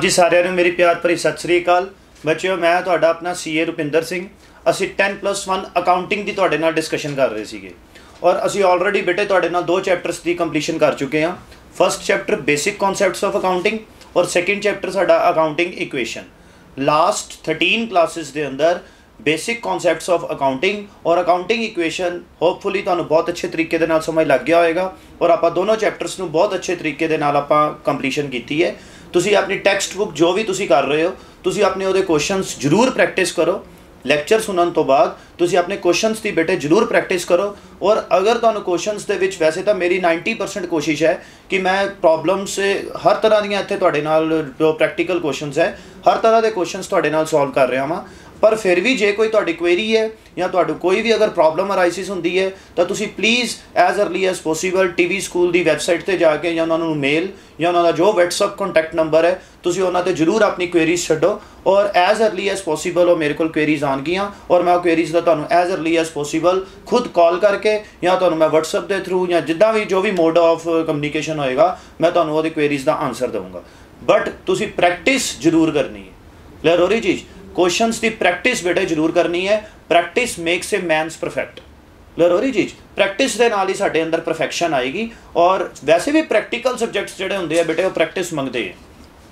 ਆਪ ਜੀ ਸਾਰਿਆਂ ਨੂੰ ਮੇਰੀ ਪਿਆਰ ਭਰੀ ਸਤਿ ਸ੍ਰੀ ਅਕਾਲ। ਬੱਚਿਓ, ਮੈਂ ਤੁਹਾਡਾ ਆਪਣਾ ਸੀਏ ਰੁਪਿੰਦਰ ਸਿੰਘ। ਅਸੀਂ 10+1 ਅਕਾਊਂਟਿੰਗ ਦੀ ਤੁਹਾਡੇ ਨਾਲ ਡਿਸਕਸ਼ਨ ਕਰ ਰਹੇ ਸੀਗੇ। ਔਰ ਅਸੀਂ ਆਲਰੇਡੀ ਬੇਟੇ ਤੁਹਾਡੇ ਨਾਲ ਦੋ ਚੈਪਟਰਸ ਦੀ ਕੰਪਲੀਸ਼ਨ ਕਰ ਚੁੱਕੇ ਹਾਂ। First chapter basic concepts of accounting ਔਰ ਸੈਕੰਡ ਚੈਪਟਰ ਸਾਡਾ ਅਕਾਊਂਟਿੰਗ ਇਕੁਏਸ਼ਨ ਲਾਸਟ 13 ਕਲਾਸਿਸ ਦੇ ਅੰਦਰ ਬੇਸਿਕ ਕਨਸੈਪਟਸ ਆਫ ਅਕਾਊਂਟਿੰਗ ਔਰ ਅਕਾਊਂਟਿੰਗ ਇਕੁਏਸ਼ਨ ਹੋਪਫੁਲੀ ਤੁਹਾਨੂੰ ਬਹੁਤ ਅੱਛੇ ਤਰੀਕੇ ਦੇ ਨਾਲ ਸਮਝ ਲੱਗ ਗਿਆ ਹੋਵੇਗਾ ਔਰ ਆਪਾਂ ਦੋਨੋਂ ਚੈਪਟਰਸ ਨੂੰ ਬਹੁਤ ਅੱਛੇ ਤਰੀਕੇ ਦੇ ਨਾਲ ਆਪਾਂ ਕੰਪਲੀਸ਼ਨ ਕੀਤੀ ਹੈ। ਤੁਸੀਂ ਆਪਣੀ ਟੈਕਸਟ ਬੁੱਕ ਜੋ ਵੀ ਤੁਸੀਂ ਕਰ ਰਹੇ ਹੋ, ਤੁਸੀਂ ਆਪਣੇ ਉਹਦੇ ਕੁਐਸਚਨਸ ਜ਼ਰੂਰ ਪ੍ਰੈਕਟਿਸ ਕਰੋ। ਲੈਕਚਰ ਸੁਣਨ ਤੋਂ ਬਾਅਦ ਤੁਸੀਂ ਆਪਣੇ ਕੁਐਸਚਨਸ ਦੀ ਬੇਟੇ ਜ਼ਰੂਰ ਪ੍ਰੈਕਟਿਸ ਕਰੋ। ਔਰ ਅਗਰ ਤੁਹਾਨੂੰ ਕੁਐਸਚਨਸ ਦੇ ਵਿੱਚ ਵੈਸੇ ਤਾਂ ਮੇਰੀ 90% ਕੋਸ਼ਿਸ਼ ਹੈ ਕਿ ਮੈਂ ਪ੍ਰੋਬਲਮਸ ਹਰ ਤਰ੍ਹਾਂ ਦੀਆਂ ਇੱਥੇ ਤੁਹਾਡੇ ਨਾਲ, ਜੋ ਪ੍ਰੈਕਟੀਕਲ ਕੁਐਸਚਨਸ ਹੈ, ਹਰ ਤਰ੍ਹਾਂ ਦੇ ਕੁਐਸਚਨਸ ਤੁਹਾਡੇ ਨਾਲ ਸੋਲਵ ਕਰ ਰਿਹਾ ਹਾਂ ਪਰ ਫਿਰ ਵੀ ਜੇ ਕੋਈ ਤੁਹਾਡੀ ਕੁਐਰੀ ਹੈ ਜਾਂ ਤੁਹਾਨੂੰ ਕੋਈ ਵੀ ਅਗਰ ਪ੍ਰੋਬਲਮ ਅਰਾਈਸਿਸ ਹੁੰਦੀ ਹੈ, ਤਾਂ ਤੁਸੀਂ please as early as possible TV school the website ਤੇ ਜਾ ਕੇ ਜਾਂ ਉਹਨਾਂ ਨੂੰ ਮੇਲ ਜਾਂ ਉਹਨਾਂ ਦਾ ਜੋ ਵਟਸਐਪ ਕੰਟੈਕਟ ਨੰਬਰ ਹੈ, ਤੁਸੀਂ ਉਹਨਾਂ ਤੇ ਜਰੂਰ ਆਪਣੀ ਕੁਐਰੀਜ਼ ਛੱਡੋ ਔਰ ਐਜ਼ अर्ਲੀ ਐਜ਼ ਪੋਸੀਬਲ ਉਹ ਮੇਰੇ ਕੋਲ ਕੁਐਰੀਜ਼ ਆਣਗੀਆਂ ਔਰ ਮੈਂ ਉਹ ਕੁਐਰੀਜ਼ ਦਾ ਤੁਹਾਨੂੰ ਐਜ਼ अर्ਲੀ ਐਜ਼ ਪੋਸੀਬਲ ਖੁਦ ਕਾਲ ਕਰਕੇ ਜਾਂ ਤੁਹਾਨੂੰ ਮੈਂ ਵਟਸਐਪ ਦੇ ਥਰੂ ਜਾਂ ਜਿੱਦਾਂ ਵੀ ਜੋ ਵੀ ਮੋਡ ਆਫ ਕਮਿਊਨੀਕੇਸ਼ਨ ਹੋਏਗਾ, ਮੈਂ ਤੁਹਾਨੂੰ ਉਹਦੀ ਕੁਐਰੀਜ਼ ਦਾ ਆਨਸਰ ਦਵਾਂਗਾ ਬਟ ਤੁਸੀਂ ਪ੍ਰੈਕਟਿਸ ਜ਼ਰੂਰ ਕਰਨੀ ਹੈ। ਜ਼ਰੂਰੀ ਚੀਜ਼? ਕੁਐਸਚਨਸ ਦੀ ਪ੍ਰੈਕਟਿਸ ਬੇਟੇ ਜ਼ਰੂਰ ਕਰਨੀ ਹੈ। Practice makes a man's perfect clear ਹੋ ਰਹੀ ਚੀਜ਼? ਪ੍ਰੈਕਟਿਸ ਦੇ ਨਾਲ ਹੀ ਸਾਡੇ ਅੰਦਰ ਪਰਫੈਕਸ਼ਨ ਆਏਗੀ। ਔਰ ਵੈਸੇ ਵੀ ਪ੍ਰੈਕਟੀਕਲ ਸਬਜੈਕਟਸ ਜਿਹੜੇ ਹੁੰਦੇ ਆ ਬੇਟੇ, ਉਹ ਪ੍ਰੈਕਟਿਸ ਮੰਗਦੇ ਆ।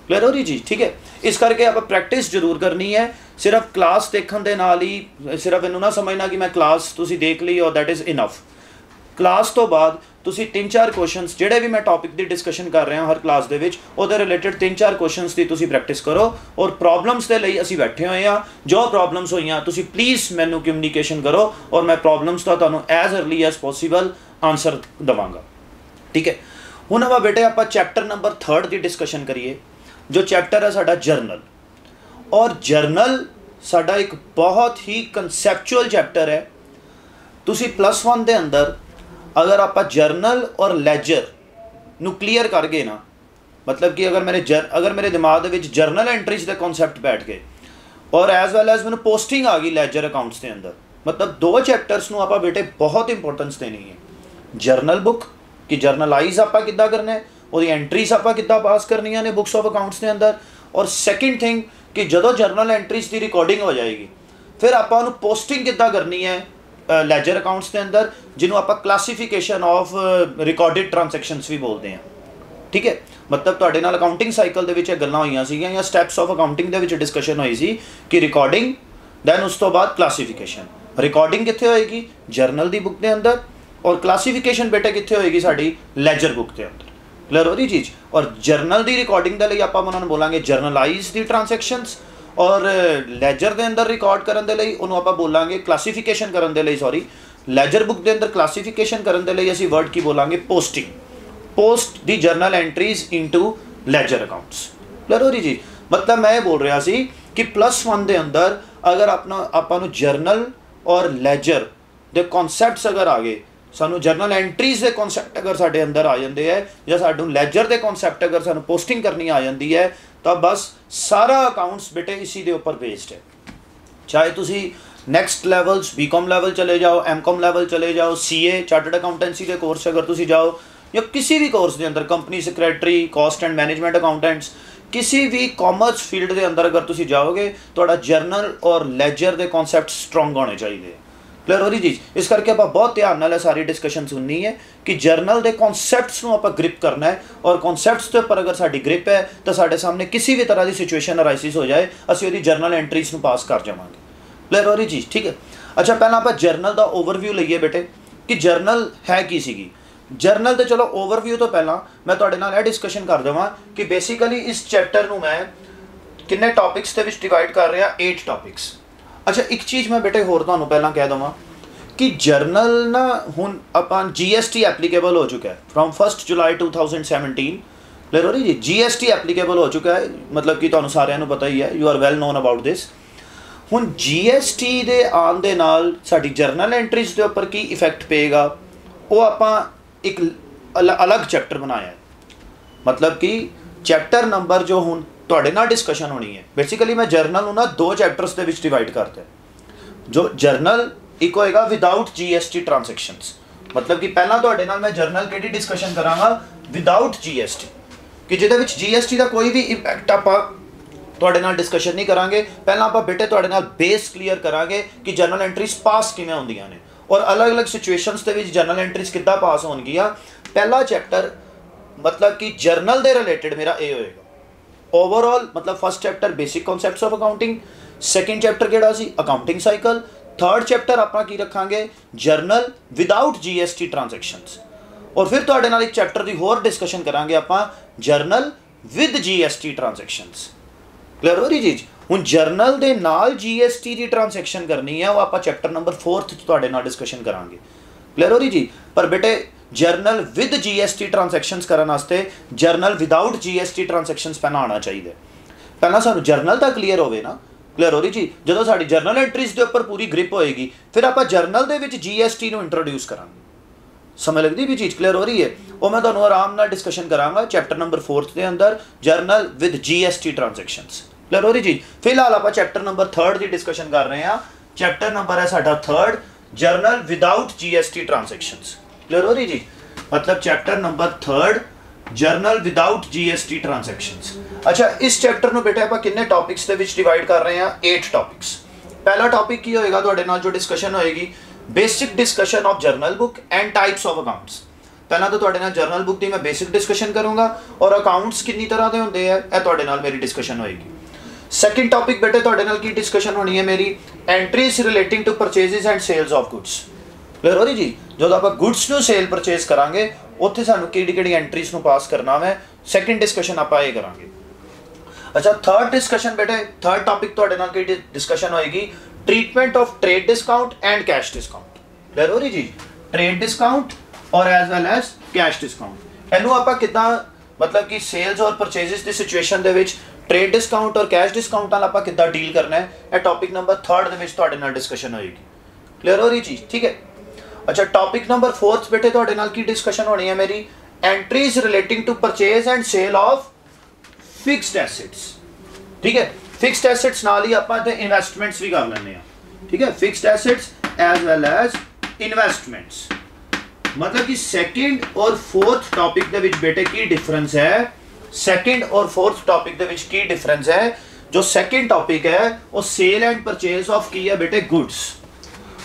ਕਲੀਅਰ ਹੋ ਰਹੀ ਚੀਜ਼? ਠੀਕ ਹੈ? ਇਸ ਕਰਕੇ ਆਪਾਂ ਪ੍ਰੈਕਟਿਸ ਜ਼ਰੂਰ ਕਰਨੀ ਹੈ। ਸਿਰਫ ਕਲਾਸ ਦੇਖਣ ਦੇ ਨਾਲ ਹੀ, ਸਿਰਫ ਇਹਨੂੰ ਨਾ ਸਮਝਣਾ ਕਿ ਮੈਂ ਕਲਾਸ ਤੁਸੀਂ ਦੇਖ ਲਈ ਔਰ ਦੈਟ ਇਜ਼ ਇਨਫ ਕਲਾਸ ਤੋਂ ਬਾਅਦ ਤੁਸੀਂ ਤਿੰਨ ਚਾਰ ਕੁਐਸਚਨਸ ਜਿਹੜੇ ਵੀ ਮੈਂ ਟੌਪਿਕ ਦੀ ਡਿਸਕਸ਼ਨ ਕਰ ਰਿਹਾ ਹਾਂ ਹਰ ਕਲਾਸ ਦੇ ਵਿੱਚ, ਉਹਦੇ ਰਿਲੇਟਡ ਤਿੰਨ ਚਾਰ ਕੁਐਸਚਨਸ ਦੀ ਤੁਸੀਂ ਪ੍ਰੈਕਟਿਸ ਕਰੋ ਔਰ ਪ੍ਰੋਬਲਮਸ ਦੇ ਲਈ ਅਸੀਂ ਬੈਠੇ ਹੋਏ ਆ ਜੋ ਪ੍ਰੋਬਲਮਸ ਹੋਈਆਂ, ਤੁਸੀਂ ਪਲੀਜ਼ ਮੈਨੂੰ ਕਮਿਊਨੀਕੇਸ਼ਨ ਕਰੋ ਔਰ ਮੈਂ ਪ੍ਰੋਬਲਮਸ ਦਾ ਤੁਹਾਨੂੰ as early as possible answer ਦਵਾਂਗਾ। ਠੀਕ ਹੈ? ਹੁਣ ਆਪਾਂ ਬੇਟੇ ਆਪਾਂ ਚੈਪਟਰ ਨੰਬਰ 3 ਦੀ ਡਿਸਕਸ਼ਨ ਕਰੀਏ, ਜੋ ਚੈਪਟਰ ਹੈ ਸਾਡਾ ਜਰਨਲ ਔਰ ਜਰਨਲ ਸਾਡਾ ਇੱਕ ਬਹੁਤ ਹੀ ਕਨਸੈਪਚੁਅਲ ਚੈਪਟਰ ਹੈ। ਤੁਸੀਂ ਪਲੱਸ 1 ਦੇ ਅੰਦਰ ਅਗਰ ਆਪਾਂ ਜਰਨਲ ਔਰ ਲੈਜਰ ਨੂੰ ਕਲੀਅਰ ਕਰ ਗਏ ਨਾ, ਮਤਲਬ ਕਿ ਅਗਰ ਮੇਰੇ ਜਰ, ਅਗਰ ਮੇਰੇ ਦਿਮਾਗ ਦੇ ਵਿੱਚ ਜਰਨਲ ਐਂਟਰੀਜ਼ ਦਾ ਕਨਸੈਪਟ ਬੈਠ ਗਏ, ਔਰ ਐਸ ਵੈਲ ਐਸ ਮੈਨੂੰ ਪੋਸਟਿੰਗ ਆ ਗਈ ਲੈਜਰ ਅਕਾਊਂਟਸ ਦੇ ਅੰਦਰ, ਮਤਲਬ ਦੋ ਚੈਪਟਰਸ ਨੂੰ ਆਪਾਂ ਬੇਟੇ ਬਹੁਤ ਇੰਪੋਰਟੈਂਸ ਦੇਣੀ ਹੈ। ਜਰਨਲ ਬੁੱਕ ਕਿ ਜਰਨਲਾਈਜ਼ ਆਪਾਂ ਕਿੱਦਾਂ ਕਰਨਾ ਹੈ, ਉਹਦੀ ਐਂਟਰੀਜ਼ ਆਪਾਂ ਕਿੱਦਾਂ ਪਾਸ ਕਰਨੀਆਂ ਨੇ ਬੁੱਕਸ ਆਫ ਅਕਾਊਂਟਸ ਦੇ ਅੰਦਰ, ਔਰ ਸੈਕਿੰਡ ਥਿੰਗ ਕਿ ਜਦੋਂ ਜਰਨਲ ਐਂਟਰੀਜ਼ ਦੀ ਰਿਕਾਰਡਿੰਗ ਹੋ ਜਾਏਗੀ, ਫਿਰ ਆਪਾਂ ਉਹਨੂੰ ਪੋਸਟਿੰਗ ਕਿੱਦਾਂ ਕਰਨੀ ਹੈ ਲੈਜਰ ਅਕਾਊਂਟਸ ਦੇ ਅੰਦਰ, ਜਿਹਨੂੰ ਆਪਾਂ ਕਲਾਸੀਫਿਕੇਸ਼ਨ ਆਫ ਰਿਕਾਰਡਡ ਟ੍ਰਾਂਜੈਕਸ਼ਨਸ ਵੀ ਬੋਲਦੇ ਹਾਂ। ਠੀਕ ਹੈ? ਮਤਲਬ ਤੁਹਾਡੇ ਨਾਲ ਅਕਾਊਂਟਿੰਗ ਸਾਈਕਲ ਦੇ ਵਿੱਚ ਇਹ ਗੱਲਾਂ ਹੋਈਆਂ ਸੀਗੀਆਂ ਜਾਂ ਸਟੈਪਸ ਆਫ ਅਕਾਊਂਟਿੰਗ ਦੇ ਵਿੱਚ ਡਿਸਕਸ਼ਨ ਹੋਈ ਸੀ ਕਿ ਰਿਕਾਰਡਿੰਗ ਦੈਨ ਉਸ ਤੋਂ ਬਾਅਦ ਕਲਾਸੀਫਿਕੇਸ਼ਨ ਰਿਕਾਰਡਿੰਗ ਕਿੱਥੇ ਹੋਏਗੀ? ਜਰਨਲ ਦੀ ਬੁੱਕ ਦੇ ਅੰਦਰ। ਔਰ ਕਲਾਸੀਫਿਕੇਸ਼ਨ ਬੇਟਾ ਕਿੱਥੇ ਹੋਏਗੀ ਸਾਡੀ? ਲੈਜਰ ਬੁੱਕ ਦੇ ਅੰਦਰ। ਕਲੀਅਰ ਹੋ ਰਹੀ ਚੀਜ਼? ਔਰ ਜਰਨਲ ਦੀ ਰਿਕਾਰਡਿੰਗ ਦੇ ਲਈ ਆਪਾਂ ਉਹਨਾਂ ਨੂੰ ਬੋਲਾਂਗੇ ਜਰਨਲਾਈਜ਼ ਦੀ ਟ੍ਰਾਂਜੈਕਸ਼ਨਸ ਔਰ ਲੈਜਰ ਦੇ ਅੰਦਰ ਰਿਕਾਰਡ ਕਰਨ ਦੇ ਲਈ ਉਹਨੂੰ ਆਪਾਂ ਬੋਲਾਂਗੇ ਕਲਾਸੀਫਿਕੇਸ਼ਨ ਕਰਨ ਦੇ ਲਈ ਸੌਰੀ ਲੈਜਰ ਬੁੱਕ ਦੇ ਅੰਦਰ ਕਲਾਸੀਫਿਕੇਸ਼ਨ ਕਰਨ ਦੇ ਲਈ ਅਸੀਂ ਵਰਡ ਕੀ ਬੋਲਾਂਗੇ? ਪੋਸਟਿੰਗ ਪੋਸਟ ਦੀ journal entries into ledger accounts ਲਰੋਰੀ ਜੀ? ਮਤਲਬ ਮੈਂ ਇਹ ਬੋਲ ਰਿਹਾ ਸੀ ਕਿ ਪਲੱਸ 1 ਦੇ ਅੰਦਰ ਅਗਰ ਆਪਣਾ, ਆਪਾਂ ਨੂੰ ਜਰਨਲ ਔਰ ਲੈਜਰ ਦੇ ਕਨਸੈਪਟਸ ਅਗਰ ਆ ਗਏ, ਸਾਨੂੰ ਜਰਨਲ ਐਂਟਰੀਜ਼ ਦੇ ਕਨਸੈਪਟ ਅਗਰ ਸਾਡੇ ਅੰਦਰ ਆ ਜਾਂਦੇ ਹੈ ਜਾਂ ਸਾਨੂੰ ਲੈਜਰ ਦੇ ਕਨਸੈਪਟ ਅਗਰ ਸਾਨੂੰ ਪੋਸਟਿੰਗ ਕਰਨੀ ਆ ਜਾਂਦੀ ਹੈ ਤਾਂ ਬਸ ਸਾਰਾ ਅਕਾਊਂਟਸ ਬੇਟੇ ਇਸੀ ਦੇ ਉੱਪਰ ਬੇਸਡ ਹੈ। ਚਾਹੇ ਤੁਸੀਂ ਨੈਕਸਟ ਲੈਵਲਸ ਬੀਕਾਮ ਲੈਵਲ ਚਲੇ ਜਾਓ ਐਮਕਾਮ ਲੈਵਲ ਚਲੇ ਜਾਓ ਸੀਏ ਚਾਰਟਰਡ ਅਕਾਊਂਟੈਂਸੀ ਦੇ ਕੋਰਸ ਅਗਰ ਤੁਸੀਂ ਜਾਓ, ਜਾਂ ਕਿਸੇ ਵੀ ਕੋਰਸ ਦੇ ਅੰਦਰ company secretary cost and management accountants ਕਿਸੇ ਵੀ ਕਾਮਰਸ ਫੀਲਡ ਦੇ ਅੰਦਰ ਅਗਰ ਤੁਸੀਂ ਜਾਓਗੇ, ਤੁਹਾਡਾ ਜਰਨਲ ਔਰ ਲੈਜਰ ਦੇ ਕਨਸੈਪਟ ਸਟਰੋਂਗ ਹੋਣੇ ਚਾਹੀਦੇ ਕਲੀਅਰ ਹੋ ਰਹੀ ਇਸ ਕਰਕੇ ਆਪਾਂ ਬਹੁਤ ਧਿਆਨ ਨਾਲ ਇਹ ਸਾਰੀ ਡਿਸਕਸ਼ਨ ਸੁਣਨੀ ਹੈ ਕਿ ਜਰਨਲ ਦੇ ਕਨਸੈਪਟਸ ਨੂੰ ਆਪਾਂ ਗ੍ਰਿਪ ਕਰਨਾ ਹੈ ਔਰ ਕਨਸੈਪਟਸ ਦੇ ਉੱਪਰ ਅਗਰ ਸਾਡੀ ਗ੍ਰਿਪ ਹੈ, ਤਾਂ ਸਾਡੇ ਸਾਹਮਣੇ ਕਿਸੇ ਵੀ ਤਰ੍ਹਾਂ ਦੀ ਸਿਚੁਏਸ਼ਨ ਅਰਾਈਸਿਸ ਹੋ ਜਾਏ, ਅਸੀਂ ਉਹਦੀ ਜਰਨਲ ਐਂਟਰੀਜ਼ ਨੂੰ ਪਾਸ ਕਰ ਜਾਵਾਂਗੇ। ਕਲੀਅਰ ਹੋ ਰਹੀ ਠੀਕ ਹੈ? ਅੱਛਾ, ਪਹਿਲਾਂ ਆਪਾਂ ਜਰਨਲ ਦਾ ਓਵਰਵਿਊ ਲਈਏ ਬੇਟੇ, ਕਿ ਜਰਨਲ ਹੈ ਕੀ ਸੀਗੀ? ਜਰਨਲ ਤੇ ਚਲੋ ਓਵਰਵਿਊ ਤੋਂ ਪਹਿਲਾਂ ਮੈਂ ਤੁਹਾਡੇ ਨਾਲ ਇਹ ਡਿਸਕਸ਼ਨ ਕਰ ਦਵਾਂ ਕਿ ਬੇਸਿਕਲੀ ਇਸ ਚੈਪਟਰ ਨੂੰ ਮੈਂ ਕਿੰਨੇ ਟੌਪਿਕਸ ਦੇ ਵਿੱਚ ਡਿਵਾਈਡ ਕਰ ਰਿਹਾ 8 ਟੌਪਿਕਸ ਅੱਛਾ, ਇੱਕ ਚੀਜ਼ ਮੈਂ ਬੇਟੇ ਹੋਰ ਤੁਹਾਨੂੰ ਪਹਿਲਾਂ ਕਹਿ ਦਵਾਂ ਕਿ ਜਰਨਲ ਨਾ ਹੁਣ ਆਪਾਂ ਜੀਐਸਟੀ ਐਪਲੀਕੇਬਲ ਹੋ ਚੁੱਕਾ ਹੈ। ਫਰਮ 1 ਜੁਲਾਈ 2017 ਕਲੀਅਰ ਹੋ ਰਹੀ ਜੀ ਜੀਐਸਟੀ ਐਪਲੀਕੇਬਲ ਹੋ ਚੁੱਕਾ ਹੈ। ਮਤਲਬ ਕਿ ਤੁਹਾਨੂੰ ਸਾਰਿਆਂ ਨੂੰ ਪਤਾ ਹੀ ਹੈ you are well known about this ਹੁਣ ਜੀਐਸਟੀ ਦੇ ਆਉਣ ਦੇ ਨਾਲ ਸਾਡੀ ਜਰਨਲ ਐਂਟਰੀਜ਼ ਦੇ ਉੱਪਰ ਕੀ ਇਫੈਕਟ ਪਏਗਾ, ਉਹ ਆਪਾਂ ਇੱਕ ਅਲੱਗ ਚੈਪਟਰ ਬਣਾਇਆ ਹੈ। ਮਤਲਬ ਕਿ ਚੈਪਟਰ ਨੰਬਰ ਜੋ ਹੁਣ ਤੁਹਾਡੇ ਨਾਲ ਡਿਸਕਸ਼ਨ ਹੋਣੀ ਹੈ। ਬੇਸਿਕਲੀ ਮੈਂ ਜਰਨਲ ਨੂੰ ਨਾ ਦੋ ਚੈਪਟਰਸ ਦੇ ਵਿੱਚ ਡਿਵਾਈਡ ਕਰਦਾ ਜੋ ਜਰਨਲ ਇੱਕ ਹੋਏਗਾ ਵਿਦਆਊਟ ਜੀਐਸਟੀ ਟ੍ਰਾਂਜੈਕਸ਼ਨਸ ਮਤਲਬ ਕਿ ਪਹਿਲਾਂ ਤੁਹਾਡੇ ਨਾਲ ਮੈਂ ਜਰਨਲ ਕਿਹੜੀ ਡਿਸਕਸ਼ਨ ਕਰਾਂਗਾ? ਵਿਦਆਊਟ ਜੀਐਸਟੀ ਕਿ ਜਿਹਦੇ ਵਿੱਚ ਜੀਐਸਟੀ ਦਾ ਕੋਈ ਵੀ ਇੰਪੈਕਟ ਆਪਾਂ ਤੁਹਾਡੇ ਨਾਲ ਡਿਸਕਸ਼ਨ ਨਹੀਂ ਕਰਾਂਗੇ। ਪਹਿਲਾਂ ਆਪਾਂ ਬੇਟੇ ਤੁਹਾਡੇ ਨਾਲ ਬੇਸ ਕਲੀਅਰ ਕਰਾਂਗੇ ਕਿ ਜਰਨਲ ਐਂਟਰੀਜ਼ ਪਾਸ ਕਿਵੇਂ ਹੁੰਦੀਆਂ ਨੇ। ਔਰ ਅਲੱਗ-ਅਲੱਗ ਸਿਚੁਏਸ਼ਨਸ ਦੇ ਵਿੱਚ ਜਰਨਲ ਐਂਟਰੀਜ਼ ਕਿੱਦਾਂ ਪਾਸ ਹੋਣਗੀਆਂ? ਪਹਿਲਾ ਚੈਪਟਰ ਮਤਲਬ ਕਿ ਜਰਨਲ ਦੇ ਰਿਲੇਟਡ ਮੇਰਾ ਇਹ ਹੋਏਗਾ। ਓਵਰਆਲ ਮਤਲਬ first chapter basic concepts of accounting second chapter ਕਿਹੜਾ ਸੀ ਅਕਾਊਂਟਿੰਗ ਸਾਈਕਲ ਥਰਡ ਚੈਪਟਰ ਆਪਾਂ ਕੀ ਰੱਖਾਂਗੇ ਜਰਨਲ ਵਿਦਆਊਟ ਜੀਐਸਟੀ ਟ੍ਰਾਂਜੈਕਸ਼ਨਸ ਔਰ ਫਿਰ ਤੁਹਾਡੇ ਨਾਲ ਇੱਕ ਚੈਪਟਰ ਦੀ ਹੋਰ ਡਿਸਕਸ਼ਨ ਕਰਾਂਗੇ ਆਪਾਂ journal with GST transactions clear ਹੋ ਰਹੀ ਚੀਜ਼ ਹੁਣ ਜਰਨਲ ਦੇ ਨਾਲ ਜੀਐਸਟੀ ਦੀ ਟ੍ਰਾਂਜੈਕਸ਼ਨ ਕਰਨੀ ਹੈ ਉਹ ਆਪਾਂ ਚੈਪਟਰ ਨੰਬਰ 4th ਚ ਤੁਹਾਡੇ ਨਾਲ ਡਿਸਕਸ਼ਨ ਕਰਾਂਗੇ ਕਲੀਅਰ ਹੋ ਰਹੀ ਜੀ ਪਰ ਬੇਟੇ ਜਰਨਲ ਵਿਦ ਜੀਐਸਟੀ ਟ੍ਰਾਂਜੈਕਸ਼ਨਸ ਕਰਨ ਵਾਸਤੇ ਜਰਨਲ ਵਿਦਆਊਟ ਜੀਐਸਟੀ ਟ੍ਰਾਂਜੈਕਸ਼ਨਸ ਪਹਿਲਾਂ ਆਉਣਾ ਚਾਹੀਦਾ ਪਹਿਲਾਂ ਸਾਨੂੰ ਜਰਨਲ ਤਾਂ ਕਲੀਅਰ ਹੋਵੇ ਨਾ। ਕਲੀਅਰ ਹੋ ਰਹੀ ਜੀ? ਜਦੋਂ ਸਾਡੀ ਜਰਨਲ ਐਂਟਰੀਜ਼ ਦੇ ਉੱਪਰ ਪੂਰੀ ਗ੍ਰਿਪ ਹੋਏਗੀ, ਫਿਰ ਆਪਾਂ ਜਰਨਲ ਦੇ ਵਿੱਚ ਜੀਐਸਟੀ ਨੂੰ ਇੰਟਰੋਡਿਊਸ ਕਰਾਂਗੇ। ਸਮਝ ਲੱਗਦੀ ਵੀ ਚੀਜ਼ ਕਲੀਅਰ ਹੋ ਰਹੀ ਹੈ? ਉਹ ਮੈਂ ਤੁਹਾਨੂੰ ਆਰਾਮ ਨਾਲ ਡਿਸਕਸ਼ਨ ਕਰਾਂਗਾ ਚੈਪਟਰ ਨੰਬਰ 4th ਦੇ ਅੰਦਰ, journal with GST transactions clear ਹੋ ਰਹੀ ਜੀ? ਫਿਲਹਾਲ ਆਪਾਂ ਚੈਪਟਰ ਨੰਬਰ 3rd ਦੀ ਡਿਸਕਸ਼ਨ ਕਰ ਰਹੇ ਹਾਂ। ਚੈਪਟਰ ਨੰਬਰ ਹੈ ਸਾਡਾ 3rd journal without GST transactions clear ਹੋ ਰਹੀ ਜੀ ਮਤਲਬ chapter number 3rd journal without GST transactions ਅੱਛਾ ਇਸ ਚੈਪਟਰ ਨੂੰ ਬੇਟਾ ਆਪਾਂ ਕਿੰਨੇ ਟੌਪਿਕਸ ਦੇ ਵਿੱਚ ਡਿਵਾਈਡ ਕਰ ਰਹੇ ਹਾਂ 8 ਟੌਪਿਕਸ ਪਹਿਲਾ ਟੌਪਿਕ ਕੀ ਹੋਏਗਾ ਤੁਹਾਡੇ ਨਾਲ ਜੋ ਡਿਸਕਸ਼ਨ ਹੋਏਗੀ basic discussion of journal book and types of accounts ਪਹਿਲਾਂ ਤਾਂ ਤੁਹਾਡੇ ਨਾਲ ਜਰਨਲ ਬੁੱਕ ਦੀ ਮੈਂ ਬੇਸਿਕ ਡਿਸਕਸ਼ਨ ਕਰੂੰਗਾ ਔਰ ਅਕਾਊਂਟਸ ਕਿੰਨੀ ਤਰ੍ਹਾਂ ਦੇ ਹੁੰਦੇ ਆ ਇਹ ਤੁਹਾਡੇ ਨਾਲ ਮੇਰੀ ਡਿਸਕਸ਼ਨ ਹੋਏਗੀ ਸੈਕਿੰਡ ਟੌਪਿਕ ਬੇਟੇ ਤੁਹਾਡੇ ਨਾਲ ਕੀ ਡਿਸਕਸ਼ਨ ਹੋਣੀ ਹੈ ਮੇਰੀ entries relating to purchases and sales of goods ਲਹਿਰੋਰੀ ਜੀ, ਜਦੋਂ ਆਪਾਂ ਗੁੱਡਸ ਨੂੰ ਸੇਲ ਪਰਚੇਸ ਕਰਾਂਗੇ, ਉੱਥੇ ਸਾਨੂੰ ਕਿਹੜੀ ਕਿਹੜੀ ਐਂਟਰੀਜ਼ ਨੂੰ ਪਾਸ ਕਰਨਾ ਹੈ ਸੈਕਿੰਡ ਡਿਸਕਸ਼ਨ ਆਪਾਂ ਇਹ ਕਰਾਂਗੇ। ਅੱਛਾ ਥਰਡ ਡਿਸਕਸ਼ਨ ਬੇਟੇ ਥਰਡ ਟੌਪਿਕ ਤੁਹਾਡੇ ਨਾਲ ਕੀ ਡਿਸਕਸ਼ਨ ਹੋਏਗੀ? Treatment of trade discount and cash discount ਲਹਿਰੋਰੀ ਹੋ ਜੀ ਟ੍ਰੇਡ ਡਿਸਕਾਊਂਟ ਔਰ as well as cash discount ਇਹਨੂੰ ਆਪਾਂ ਕਿਦਾਂ, ਮਤਲਬ ਕਿ ਸੇਲਸ ਔਰ ਪਰਚੇਜ਼ਸ ਦੀ ਸਿਚੁਏਸ਼ਨ ਦੇ ਵਿੱਚ ਟ੍ਰੇਡ ਡਿਸਕਾਊਂਟ ਔਰ ਕੈਸ਼ ਡਿਸਕਾਊਂਟ ਨਾਲ ਆਪਾਂ ਕਿੱਦਾਂ ਡੀਲ ਕਰਨਾ ਹੈ? ਇਹ ਟੌਪਿਕ ਨੰਬਰ 3rd ਦੇ ਵਿੱਚ ਤੁਹਾਡੇ ਨਾਲ ਡਿਸਕਸ਼ਨ ਹੋਏਗੀ। ਕਲੀਅਰ ਹੋ ਰਹੀ ਚੀਜ਼ ਠੀਕ ਹੈ? ਅੱਛਾ ਟੌਪਿਕ ਨੰਬਰ 4th ਬੇਟੇ ਤੁਹਾਡੇ ਨਾਲ ਕੀ ਡਿਸਕਸ਼ਨ ਹੋਣੀ ਹੈ ਮੇਰੀ entries relating to purchase and sale of fixed assets ਠੀਕ ਹੈ ਫਿਕਸਡ ਐਸੈਟਸ ਨਾਲ ਹੀ ਆਪਾਂ ਤੇ ਇਨਵੈਸਟਮੈਂਟਸ ਵੀ ਕਰ ਲੈਂਦੇ ਆ ਠੀਕ ਹੈ fixed assets as well as investments ਮਤਲਬ ਕਿ ਸੈਕਿੰਡ ਔਰ ਫੋਰਥ ਟੌਪਿਕ ਦੇ ਵਿੱਚ ਬੇਟੇ ਕੀ ਡਿਫਰੈਂਸ ਹੈ ਸੈਕਿੰਡ ਔਰ ਫੋਰਥ ਟੌਪਿਕ ਦੇ ਵਿੱਚ ਕੀ ਡਿਫਰੈਂਸ ਹੈ ਜੋ ਸੈਕਿੰਡ ਟੌਪਿਕ ਹੈ ਉਹ ਸੇਲ ਐਂਡ ਪਰਚੇਸ ਆਫ ਕੀ ਹੈ ਬੇਟੇ ਗੁੱਡਸ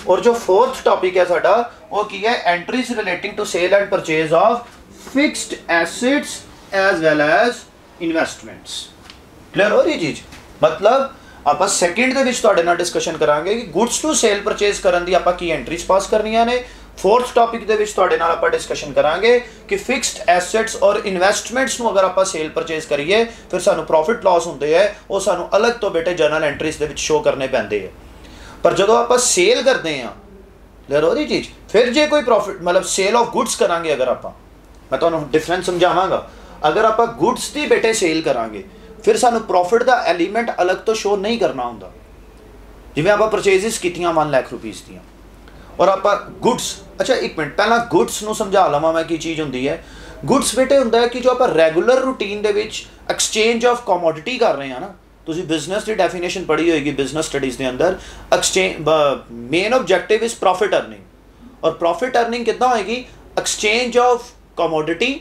ਔਰ ਜੋ ਫੋਰਥ ਟੌਪਿਕ ਹੈ ਸਾਡਾ, ਉਹ ਕੀ ਹੈ? Entries relating to sale and purchase of fixed assets as well as investments clear ਹੋ ਰਹੀ ਚੀਜ਼ ਮਤਲਬ, ਆਪਾਂ ਸੈਕਿੰਡ ਦੇ ਵਿੱਚ ਤੁਹਾਡੇ ਨਾਲ ਡਿਸਕਸ਼ਨ ਕਰਾਂਗੇ ਕਿ ਗੁੱਡਸ ਨੂੰ ਸੇਲ ਪਰਚੇਸ ਕਰਨ ਦੀ ਆਪਾਂ ਕੀ ਐਂਟਰੀਜ਼ ਪਾਸ ਕਰਨੀਆਂ ਨੇ। ਫੋਰਥ ਟੌਪਿਕ ਦੇ ਵਿੱਚ ਤੁਹਾਡੇ ਨਾਲ ਆਪਾਂ ਡਿਸਕਸ਼ਨ ਕਰਾਂਗੇ ਕਿ ਫਿਕਸਡ ਐਸੈਟਸ ਔਰ ਇਨਵੈਸਟਮੈਂਟਸ ਨੂੰ ਅਗਰ ਆਪਾਂ ਸੇਲ ਪਰਚੇਸ ਕਰੀਏ, ਫਿਰ ਸਾਨੂੰ ਪ੍ਰੋਫਿਟ ਲਾਸ ਹੁੰਦੇ ਹੈ, ਉਹ ਸਾਨੂੰ ਅਲੱਗ ਤੋਂ ਬੇਟੇ ਜਰਨਲ ਐਂਟਰੀਜ਼ ਦੇ ਵਿੱਚ ਸ਼ੋ ਕਰਨੇ ਪੈਂਦੇ ਹੈ। ਪਰ ਜਦੋਂ ਆਪਾਂ ਸੇਲ ਕਰਦੇ ਆ ਕਲੀਅਰ ਹੋ ਰਹੀ ਚੀਜ਼, ਫਿਰ ਜੇ ਕੋਈ ਪ੍ਰੋਫਿਟ ਮਤਲਬ ਸੇਲ ਆਫ ਗੁੱਡਸ ਕਰਾਂਗੇ ਅਗਰ ਆਪਾਂ, ਮੈਂ ਤੁਹਾਨੂੰ ਡਿਫਰੈਂਸ ਸਮਝਾਵਾਂਗਾ। ਅਗਰ ਆਪਾਂ ਗੁੱਡਸ ਦੀ ਬੇਟੇ ਸੇਲ ਕਰਾਂਗੇ, ਫਿਰ ਸਾਨੂੰ ਪ੍ਰੋਫਿਟ ਦਾ ਐਲੀਮੈਂਟ ਅਲੱਗ ਤੋਂ ਸ਼ੋ ਨਹੀਂ ਕਰਨਾ ਹੁੰਦਾ। ਜਿਵੇਂ ਆਪਾਂ ਪਰਚੇਸਿਸ ਕੀਤੀਆਂ 1 ਲੱਖ ਰੁਪਏ ਦੀਆਂ। ਔਰ ਆਪਾਂ ਗੁੱਡਸ ਅੱਛਾ ਇੱਕ ਮਿੰਟ, ਪਹਿਲਾਂ ਗੁੱਡਸ ਨੂੰ ਸਮਝਾ ਲਵਾਂ ਮੈਂ ਕੀ ਚੀਜ਼ ਹੁੰਦੀ ਹੈ। ਗੁੱਡਸ ਬੇਟੇ ਹੁੰਦਾ ਹੈ ਕਿ ਜੋ ਆਪਾਂ ਰੈਗੂਲਰ ਰੂਟੀਨ ਦੇ ਵਿੱਚ ਐਕਸਚੇਂਜ ਆਫ ਕਮੋਡਿਟੀ ਕਰ ਰਹੇ ਹਾਂ ਨਾ ਤੁਸੀਂ ਬਿਜ਼ਨਸ ਦੀ ਡੈਫੀਨੇਸ਼ਨ ਪੜ੍ਹੀ ਹੋਏਗੀ ਬਿਜ਼ਨਸ ਸਟੱਡੀਜ਼ ਦੇ ਅੰਦਰ exchange main objective is profit earning ਔਰ ਪ੍ਰੋਫਿਟ ਅਰਨਿੰਗ ਕਿੱਦਾਂ ਹੋਏਗੀ exchange of commodity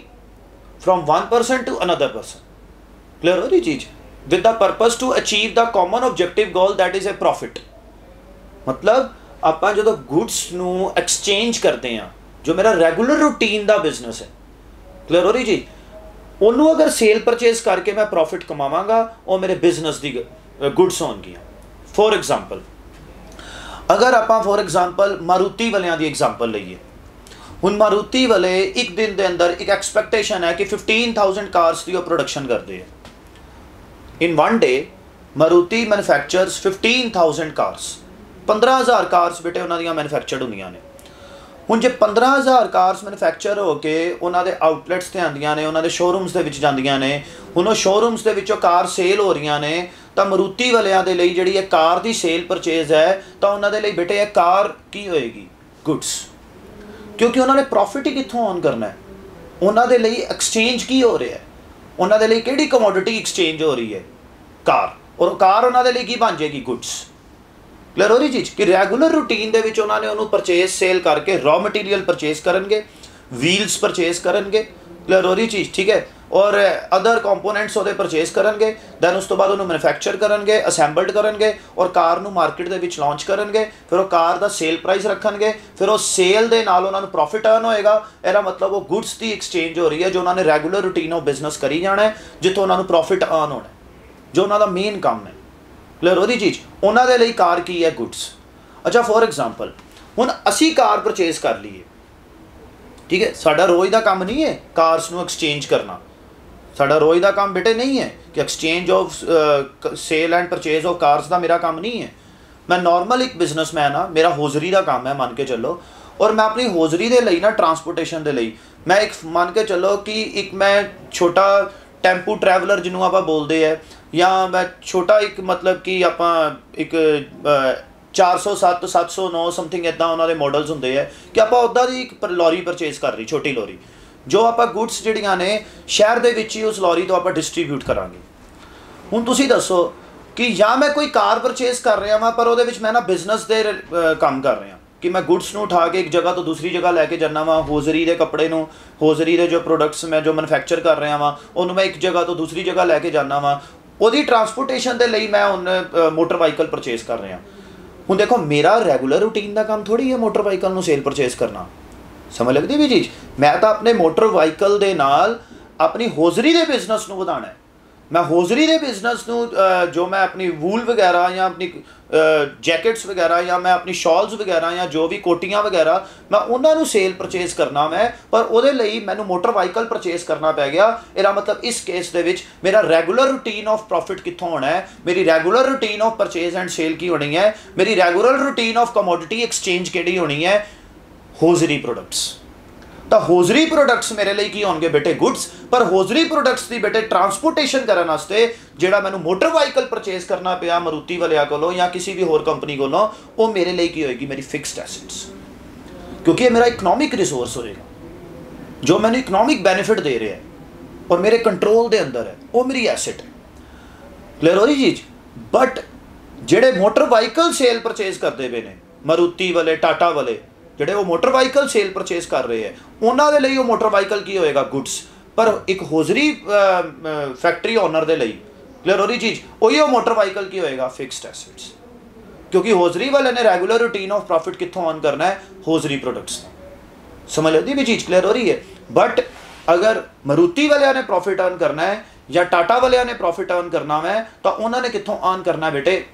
from one person to another person clear ਹੋ ਰਹੀ ਚੀਜ਼ with the purpose to achieve the common objective goal that is a profit. ਮਤਲਬ ਆਪਾਂ ਜਦੋਂ goods ਨੂੰ ਐਕਸਚੇਂਜ ਕਰਦੇ ਆ ਜੋ ਮੇਰਾ ਰੈਗੂਲਰ ਰੂਟੀਨ ਦਾ ਬਿਜ਼ਨਸ ਹੈ ਕਲੀਅਰ ਹੋ ਰਹੀ ਜੀ ਉਹਨੂੰ ਅਗਰ ਸੇਲ ਪਰਚੇਸ ਕਰਕੇ ਮੈਂ ਪ੍ਰੋਫਿਟ ਕਮਾਵਾਂਗਾ ਉਹ ਮੇਰੇ ਬਿਜ਼ਨਸ ਦੀ ਗੁੱਡਸ ਹੋਣਗੀਆਂ ਫੋਰ ਐਗਜ਼ਾਮਪਲ ਅਗਰ ਆਪਾਂ ਫੋਰ ਐਗਜ਼ਾਮਪਲ ਮਾਰੂਤੀ ਵਾਲਿਆਂ ਦੀ ਐਗਜ਼ਾਮਪਲ ਲਈਏ ਹੁਣ ਮਾਰੂਤੀ ਵਾਲੇ ਇੱਕ ਦਿਨ ਦੇ ਅੰਦਰ ਇੱਕ ਐਕਸਪੈਕਟੇਸ਼ਨ ਹੈ ਕਿ 15000 ਕਾਰਸ ਦੀ ਉਹ ਪ੍ਰੋਡਕਸ਼ਨ ਕਰਦੇ ਆ in one day Maruti manufactures 15000 cars 15000 cars ਬੇਟੇ ਉਹਨਾਂ ਦੀਆਂ ਮੈਨੂਫੈਕਚਰਡ ਹੁੰਦੀਆਂ ਨੇ ਹੁਣ ਜੇ 15000 ਕਾਰਸ ਮੈਨੂਫੈਕਚਰ ਹੋ ਕੇ ਉਹਨਾਂ ਦੇ ਆਊਟਲੈਟਸ ਤੇ ਆਉਂਦੀਆਂ ਨੇ, ਉਹਨਾਂ ਦੇ ਸ਼ੋਰੂਮਸ ਦੇ ਵਿੱਚ ਜਾਂਦੀਆਂ ਨੇ, ਹੁਣ ਉਹ ਸ਼ੋਰੂਮਸ ਦੇ ਵਿੱਚੋਂ ਕਾਰ ਸੇਲ ਹੋ ਰਹੀਆਂ ਨੇ, ਤਾਂ ਮਰੂਤੀ ਵਾਲਿਆਂ ਦੇ ਲਈ ਜਿਹੜੀ ਇਹ ਕਾਰ ਦੀ ਸੇਲ ਪਰਚੇਜ਼ ਹੈ, ਤਾਂ ਉਹਨਾਂ ਦੇ ਲਈ ਬੇਟੇ ਇਹ ਕਾਰ ਕੀ ਹੋਏਗੀ? ਗੁੱਡਸ ਕਿਉਂਕਿ ਉਹਨਾਂ ਨੇ ਪ੍ਰੋਫਿਟ ਹੀ ਕਿੱਥੋਂ ਆਨ ਕਰਨਾ ਹੈ? ਉਹਨਾਂ ਦੇ ਲਈ ਐਕਸਚੇਂਜ ਕੀ ਹੋ ਰਿਹਾ ਹੈ? ਉਹਨਾਂ ਦੇ ਲਈ ਕਿਹੜੀ ਕਮੋਡਿਟੀ ਐਕਸਚੇਂਜ ਹੋ ਰਹੀ ਹੈ? ਕਾਰ ਔਰ ਕਾਰ ਉਹਨਾਂ ਦੇ ਲਈ ਕੀ ਬਣ ਜਾਏਗੀ? ਗੁੱਡਸ ਕਲੀਅਰ ਹੋ ਰਹੀ ਚੀਜ਼ ਕਿ ਰੈਗੂਲਰ ਰੂਟੀਨ ਦੇ ਵਿੱਚ ਉਹਨਾਂ ਨੇ ਉਹਨੂੰ ਪਰਚੇਸ ਸੇਲ ਕਰਕੇ ਰॉ ਮਟੀਰੀਅਲ ਪਰਚੇਸ ਕਰਨਗੇ ਵੀਲਸ ਪਰਚੇਸ ਕਰਨਗੇ ਕਲੀਅਰ ਹੋ ਰਹੀ ਚੀਜ਼ ਠੀਕ ਹੈ? ਔਰ ਅਦਰ ਕੰਪੋਨੈਂਟਸ ਉਹਦੇ ਪਰਚੇਸ ਕਰਨਗੇ ਦੈਨ ਉਸ ਤੋਂ ਬਾਅਦ ਉਹਨੂੰ ਮੈਨੂਫੈਕਚਰ ਕਰਨਗੇ ਅਸੈਂਬਲਡ ਕਰਨਗੇ, ਔਰ ਕਾਰ ਨੂੰ ਮਾਰਕੀਟ ਦੇ ਵਿੱਚ ਲਾਂਚ ਕਰਨਗੇ, ਫਿਰ ਉਹ ਕਾਰ ਦਾ ਸੇਲ ਪ੍ਰਾਈਸ ਰੱਖਣਗੇ, ਫਿਰ ਉਹ ਸੇਲ ਦੇ ਨਾਲ ਉਹਨਾਂ ਨੂੰ ਪ੍ਰੋਫਿਟ ਅਰਨ ਹੋਏਗਾ, ਇਹਦਾ ਮਤਲਬ ਉਹ ਗੁੱਡਸ ਦੀ ਐਕਸਚੇਂਜ ਹੋ ਰਹੀ ਹੈ ਜੋ ਉਹਨਾਂ ਨੇ ਰੈਗੂਲਰ ਰੂਟੀਨ ਉਹ ਬਿਜ਼ਨਸ ਕਰੀ ਜਾਣਾ ਹੈ, ਜਿੱਥੋਂ ਉਹਨਾਂ ਨੂੰ ਪ੍ਰੋਫਿਟ ਅਰਨ ਹੋਣਾ ਜੋ ਉਹਨਾਂ ਦਾ ਮੇਨ ਕੰਮ ਹੈ। ਕਲੀਅਰ ਉਹਦੀ ਚੀਜ਼। ਉਹਨਾਂ ਦੇ ਲਈ ਕਾਰ ਕੀ ਹੈ? ਗੁੱਡਸ ਅੱਛਾ ਫੋਰ ਐਗਜ਼ਾਮਪਲ ਹੁਣ ਅਸੀਂ ਕਾਰ ਪਰਚੇਸ ਕਰ ਲਈਏ। ਠੀਕ ਹੈ? ਸਾਡਾ ਰੋਜ਼ ਦਾ ਕੰਮ ਨਹੀਂ ਹੈ ਕਾਰਸ ਨੂੰ ਐਕਸਚੇਂਜ ਕਰਨਾ। ਸਾਡਾ ਰੋਜ਼ ਦਾ ਕੰਮ ਬੇਟੇ ਨਹੀਂ ਹੈ ਕਿ exchange of sale and purchase of cars ਦਾ ਮੇਰਾ ਕੰਮ ਨਹੀਂ ਹੈ। ਮੈਂ ਨਾਰਮਲ ਇੱਕ ਬਿਜ਼ਨਸਮੈਨ ਆ ਮੇਰਾ ਹੋਜ਼ਰੀ ਦਾ ਕੰਮ ਹੈ, ਮੰਨ ਕੇ ਚੱਲੋ। ਔਰ ਮੈਂ ਆਪਣੀ ਹੋਜ਼ਰੀ ਦੇ ਲਈ ਨਾ ਟਰਾਂਸਪੋਰਟੇਸ਼ਨ ਦੇ ਲਈ, ਮੈਂ ਇੱਕ ਮੰਨ ਕੇ ਚੱਲੋ ਕਿ ਇੱਕ ਮੈਂ ਛੋਟਾ ਟੈਂਪੂ ਟਰੈਵਲਰ ਜਿਹਨੂੰ ਆਪਾਂ ਬੋਲਦੇ ਆ ਜਾਂ ਮੈਂ ਛੋਟਾ ਇੱਕ ਮਤਲਬ ਕਿ ਆਪਾਂ ਇੱਕ ਅ, 407 709 ਸਮਥਿੰਗ ਇਦਾਂ ਉਹਨਾਂ ਦੇ ਮਾਡਲਸ ਹੁੰਦੇ ਆ ਕਿ ਆਪਾਂ ਉਦਾਂ ਦੀ ਇੱਕ ਲੋਰੀ ਪਰਚੇਸ ਕਰ ਰਹੀ ਛੋਟੀ ਲੋਰੀ ਜੋ ਆਪਾਂ ਗੁੱਡਸ ਜਿਹੜੀਆਂ ਨੇ ਸ਼ਹਿਰ ਦੇ ਵਿੱਚ ਹੀ ਉਸ ਲੋਰੀ ਤੋਂ ਆਪਾਂ ਡਿਸਟ੍ਰੀਬਿਊਟ ਕਰਾਂਗੇ। ਹੁਣ ਤੁਸੀਂ ਦੱਸੋ ਕਿ ਜਾਂ ਮੈਂ ਕੋਈ ਕਾਰ ਪਰਚੇਸ ਕਰ ਰਿਹਾ ਵਾਂ ਪਰ ਉਹਦੇ ਵਿੱਚ ਮੈਂ ਨਾ ਬਿਜ਼ਨਸ ਦੇ ਅ, ਕੰਮ ਕਰ ਰਿਹਾ। ਕਿ ਮੈਂ ਗੁੱਡਸ ਨੂੰ ਉਠਾ ਕੇ ਇੱਕ ਜਗ੍ਹਾ ਤੋਂ ਦੂਸਰੀ ਜਗ੍ਹਾ ਲੈ ਕੇ ਜਾਣਾ ਵਾਂ ਹੋਜ਼ਰੀ ਦੇ ਕੱਪੜੇ ਨੂੰ ਹੋਜ਼ਰੀ ਦੇ ਜੋ ਪ੍ਰੋਡਕਟਸ ਮੈਂ ਜੋ ਮੈਨੂਫੈਕਚਰ ਕਰ ਰਿਹਾ ਵਾਂ ਉਹਨੂੰ ਮੈਂ ਇੱਕ ਜਗ੍ਹਾ ਤੋਂ ਦੂਸਰੀ ਜਗ੍ਹਾ ਲੈ ਕੇ ਜਾਣਾ ਵਾਂ। ਉਹਦੀ ਟਰਾਂਸਪੋਰਟੇਸ਼ਨ ਦੇ ਲਈ ਮੈਂ ਹੁਣ ਮੋਟਰ ਵਾਹੀਕਲ ਪਰਚੇਸ ਕਰ ਰਿਹਾ। ਹੁਣ ਦੇਖੋ, ਮੇਰਾ ਰੈਗੂਲਰ ਰੂਟੀਨ ਦਾ ਕੰਮ ਥੋੜੀ ਹੈ ਮੋਟਰ ਵਾਹੀਕਲ ਨੂੰ ਸੇਲ ਪਰਚੇਸ ਕਰਨਾ। ਸਮਝ ਲੱਗਦੀ ਵੀ ਚੀਜ਼? ਮੈਂ ਤਾਂ ਆਪਣੇ ਮੋਟਰ ਵਾਹੀਕਲ ਦੇ ਨਾਲ ਆਪਣੀ ਹੋਜ਼ਰੀ ਦੇ ਬਿਜ਼ਨਸ ਨੂੰ ਵਧਾਉਣਾ ਹੈ। ਮੈਂ ਹੋਜ਼ਰੀ ਦੇ ਬਿਜ਼ਨਸ ਨੂੰ ਜੋ ਮੈਂ ਆਪਣੀ ਵੂਲ ਵਗੈਰਾ ਜਾਂ ਆਪਣੀ ਜੈਕਟਸ ਵਗੈਰਾ ਜਾਂ ਮੈਂ ਆਪਣੀ ਸ਼ਾਲਸ ਵਗੈਰਾ ਜਾਂ ਜੋ ਵੀ ਕੋਟੀਆਂ ਵਗੈਰਾ, ਮੈਂ ਉਹਨਾਂ ਨੂੰ ਸੇਲ ਪਰਚੇਸ ਕਰਨਾ ਮੈਂ, ਪਰ ਉਹਦੇ ਲਈ ਮੈਨੂੰ ਮੋਟਰ ਵਾਹੀਕਲ ਪਰਚੇਸ ਕਰਨਾ ਪੈ ਗਿਆ। ਇਹਦਾ ਮਤਲਬ ਇਸ ਕੇਸ ਦੇ ਵਿੱਚ ਮੇਰਾ ਰੈਗੂਲਰ ਰੂਟੀਨ ਆਫ ਪ੍ਰੋਫਿਟ ਕਿੱਥੋਂ ਹੋਣਾ ਹੈ? ਮੇਰੀ regular routine of purchase and sale ਕੀ ਹੋਣੀ ਹੈ? ਮੇਰੀ regular routine of commodity exchange ਕਿਹੜੀ ਹੋਣੀ ਹੈ? ਹੋਜ਼ਰੀ ਪ੍ਰੋਡਕਟਸ ਤਾਂ ਹੋਜ਼ਰੀ ਪ੍ਰੋਡਕਟਸ ਮੇਰੇ ਲਈ ਕੀ ਹੋਣਗੇ ਬੇਟੇ? ਗੁੱਡਸ ਪਰ ਹੋਜ਼ਰੀ ਪ੍ਰੋਡਕਟਸ ਦੀ ਬੇਟੇ ਟਰਾਂਸਪੋਰਟੇਸ਼ਨ ਕਰਨ ਵਾਸਤੇ ਜਿਹੜਾ ਮੈਨੂੰ ਮੋਟਰ ਵਾਹੀਕਲ ਪਰਚੇਸ ਕਰਨਾ ਪਿਆ ਮਰੂਤੀ ਵਾਲਿਆਂ ਕੋਲੋਂ ਜਾਂ ਕਿਸੇ ਵੀ ਹੋਰ ਕੰਪਨੀ ਕੋਲੋਂ, ਉਹ ਮੇਰੇ ਲਈ ਕੀ ਹੋਏਗੀ? ਮੇਰੀ ਫਿਕਸਡ ਐਸੈਟਸ ਕਿਉਂਕਿ ਇਹ ਮੇਰਾ ਇਕਨੋਮਿਕ ਰਿਸੋਰਸ ਹੋਏਗਾ। ਜੋ ਮੈਨੂੰ ਇਕਨੋਮਿਕ ਬੈਨੀਫਿਟ ਦੇ ਰਿਹਾ ਹੈ ਔਰ ਮੇਰੇ ਕੰਟਰੋਲ ਦੇ ਅੰਦਰ ਹੈ, ਉਹ ਮੇਰੀ ਐਸੈਟ ਹੈ। ਕਲੀਅਰ ਹੋ ਰਹੀ ਚੀਜ਼? ਬਟ ਜਿਹੜੇ ਮੋਟਰ ਵਾਹੀਕਲ ਸੇਲ ਪਰਚੇਸ ਕਰਦੇ ਪਏ ਨੇ, ਮਰੂਤੀ ਵਾਲੇ, ਟਾਟਾ ਵਾਲੇ ਜਿਹੜੇ ਉਹ ਮੋਟਰ ਵਾਹੀਕਲ ਸੇਲ ਪਰਚੇਸ ਕਰ ਰਹੇ ਹੈ, ਉਹਨਾਂ ਦੇ ਲਈ ਉਹ ਮੋਟਰ ਵਾਹੀਕਲ ਕੀ ਹੋਏਗਾ ਗੁੱਡਸ ਪਰ ਇੱਕ ਹੋਜ਼ਰੀ ਫੈਕਟਰੀ ਓਨਰ ਦੇ ਲਈ ਕਲੀਅਰ ਹੋ ਰਹੀ ਚੀਜ਼, ਉਹੀ ਉਹ ਮੋਟਰ ਵਾਹੀਕਲ ਕੀ ਹੋਏਗਾ ਫਿਕਸਡ ਐਸੈਟਸ ਕਿਉਂਕਿ ਹੋਜ਼ਰੀ ਵਾਲੇ ਨੇ ਰੈਗੂਲਰ ਰੂਟੀਨ ਆਫ ਪ੍ਰੋਫਿਟ ਕਿੱਥੋਂ ਆਨ ਕਰਨਾ ਹੈ? ਹੋਜ਼ਰੀ ਪ੍ਰੋਡਕਟਸ ਸਮਝ ਲੱਗਦੀ ਵੀ ਚੀਜ਼ ਕਲੀਅਰ ਹੋ ਰਹੀ ਹੈ? ਬਟ ਅਗਰ ਮਰੂਤੀ ਵਾਲਿਆਂ ਨੇ ਪ੍ਰੋਫਿਟ ਅਰਨ ਕਰਨਾ ਹੈ ਜਾਂ ਟਾਟਾ ਵਾਲਿਆਂ ਨੇ ਪ੍ਰੋਫਿਟ ਅਰਨ ਕਰਨਾ ਹੈ, ਤਾਂ ਉਹਨਾਂ ਨੇ ਕਿੱਥੋਂ ਅਰਨ ਕਰਨਾ ਹੈ ਬੇਟੇ?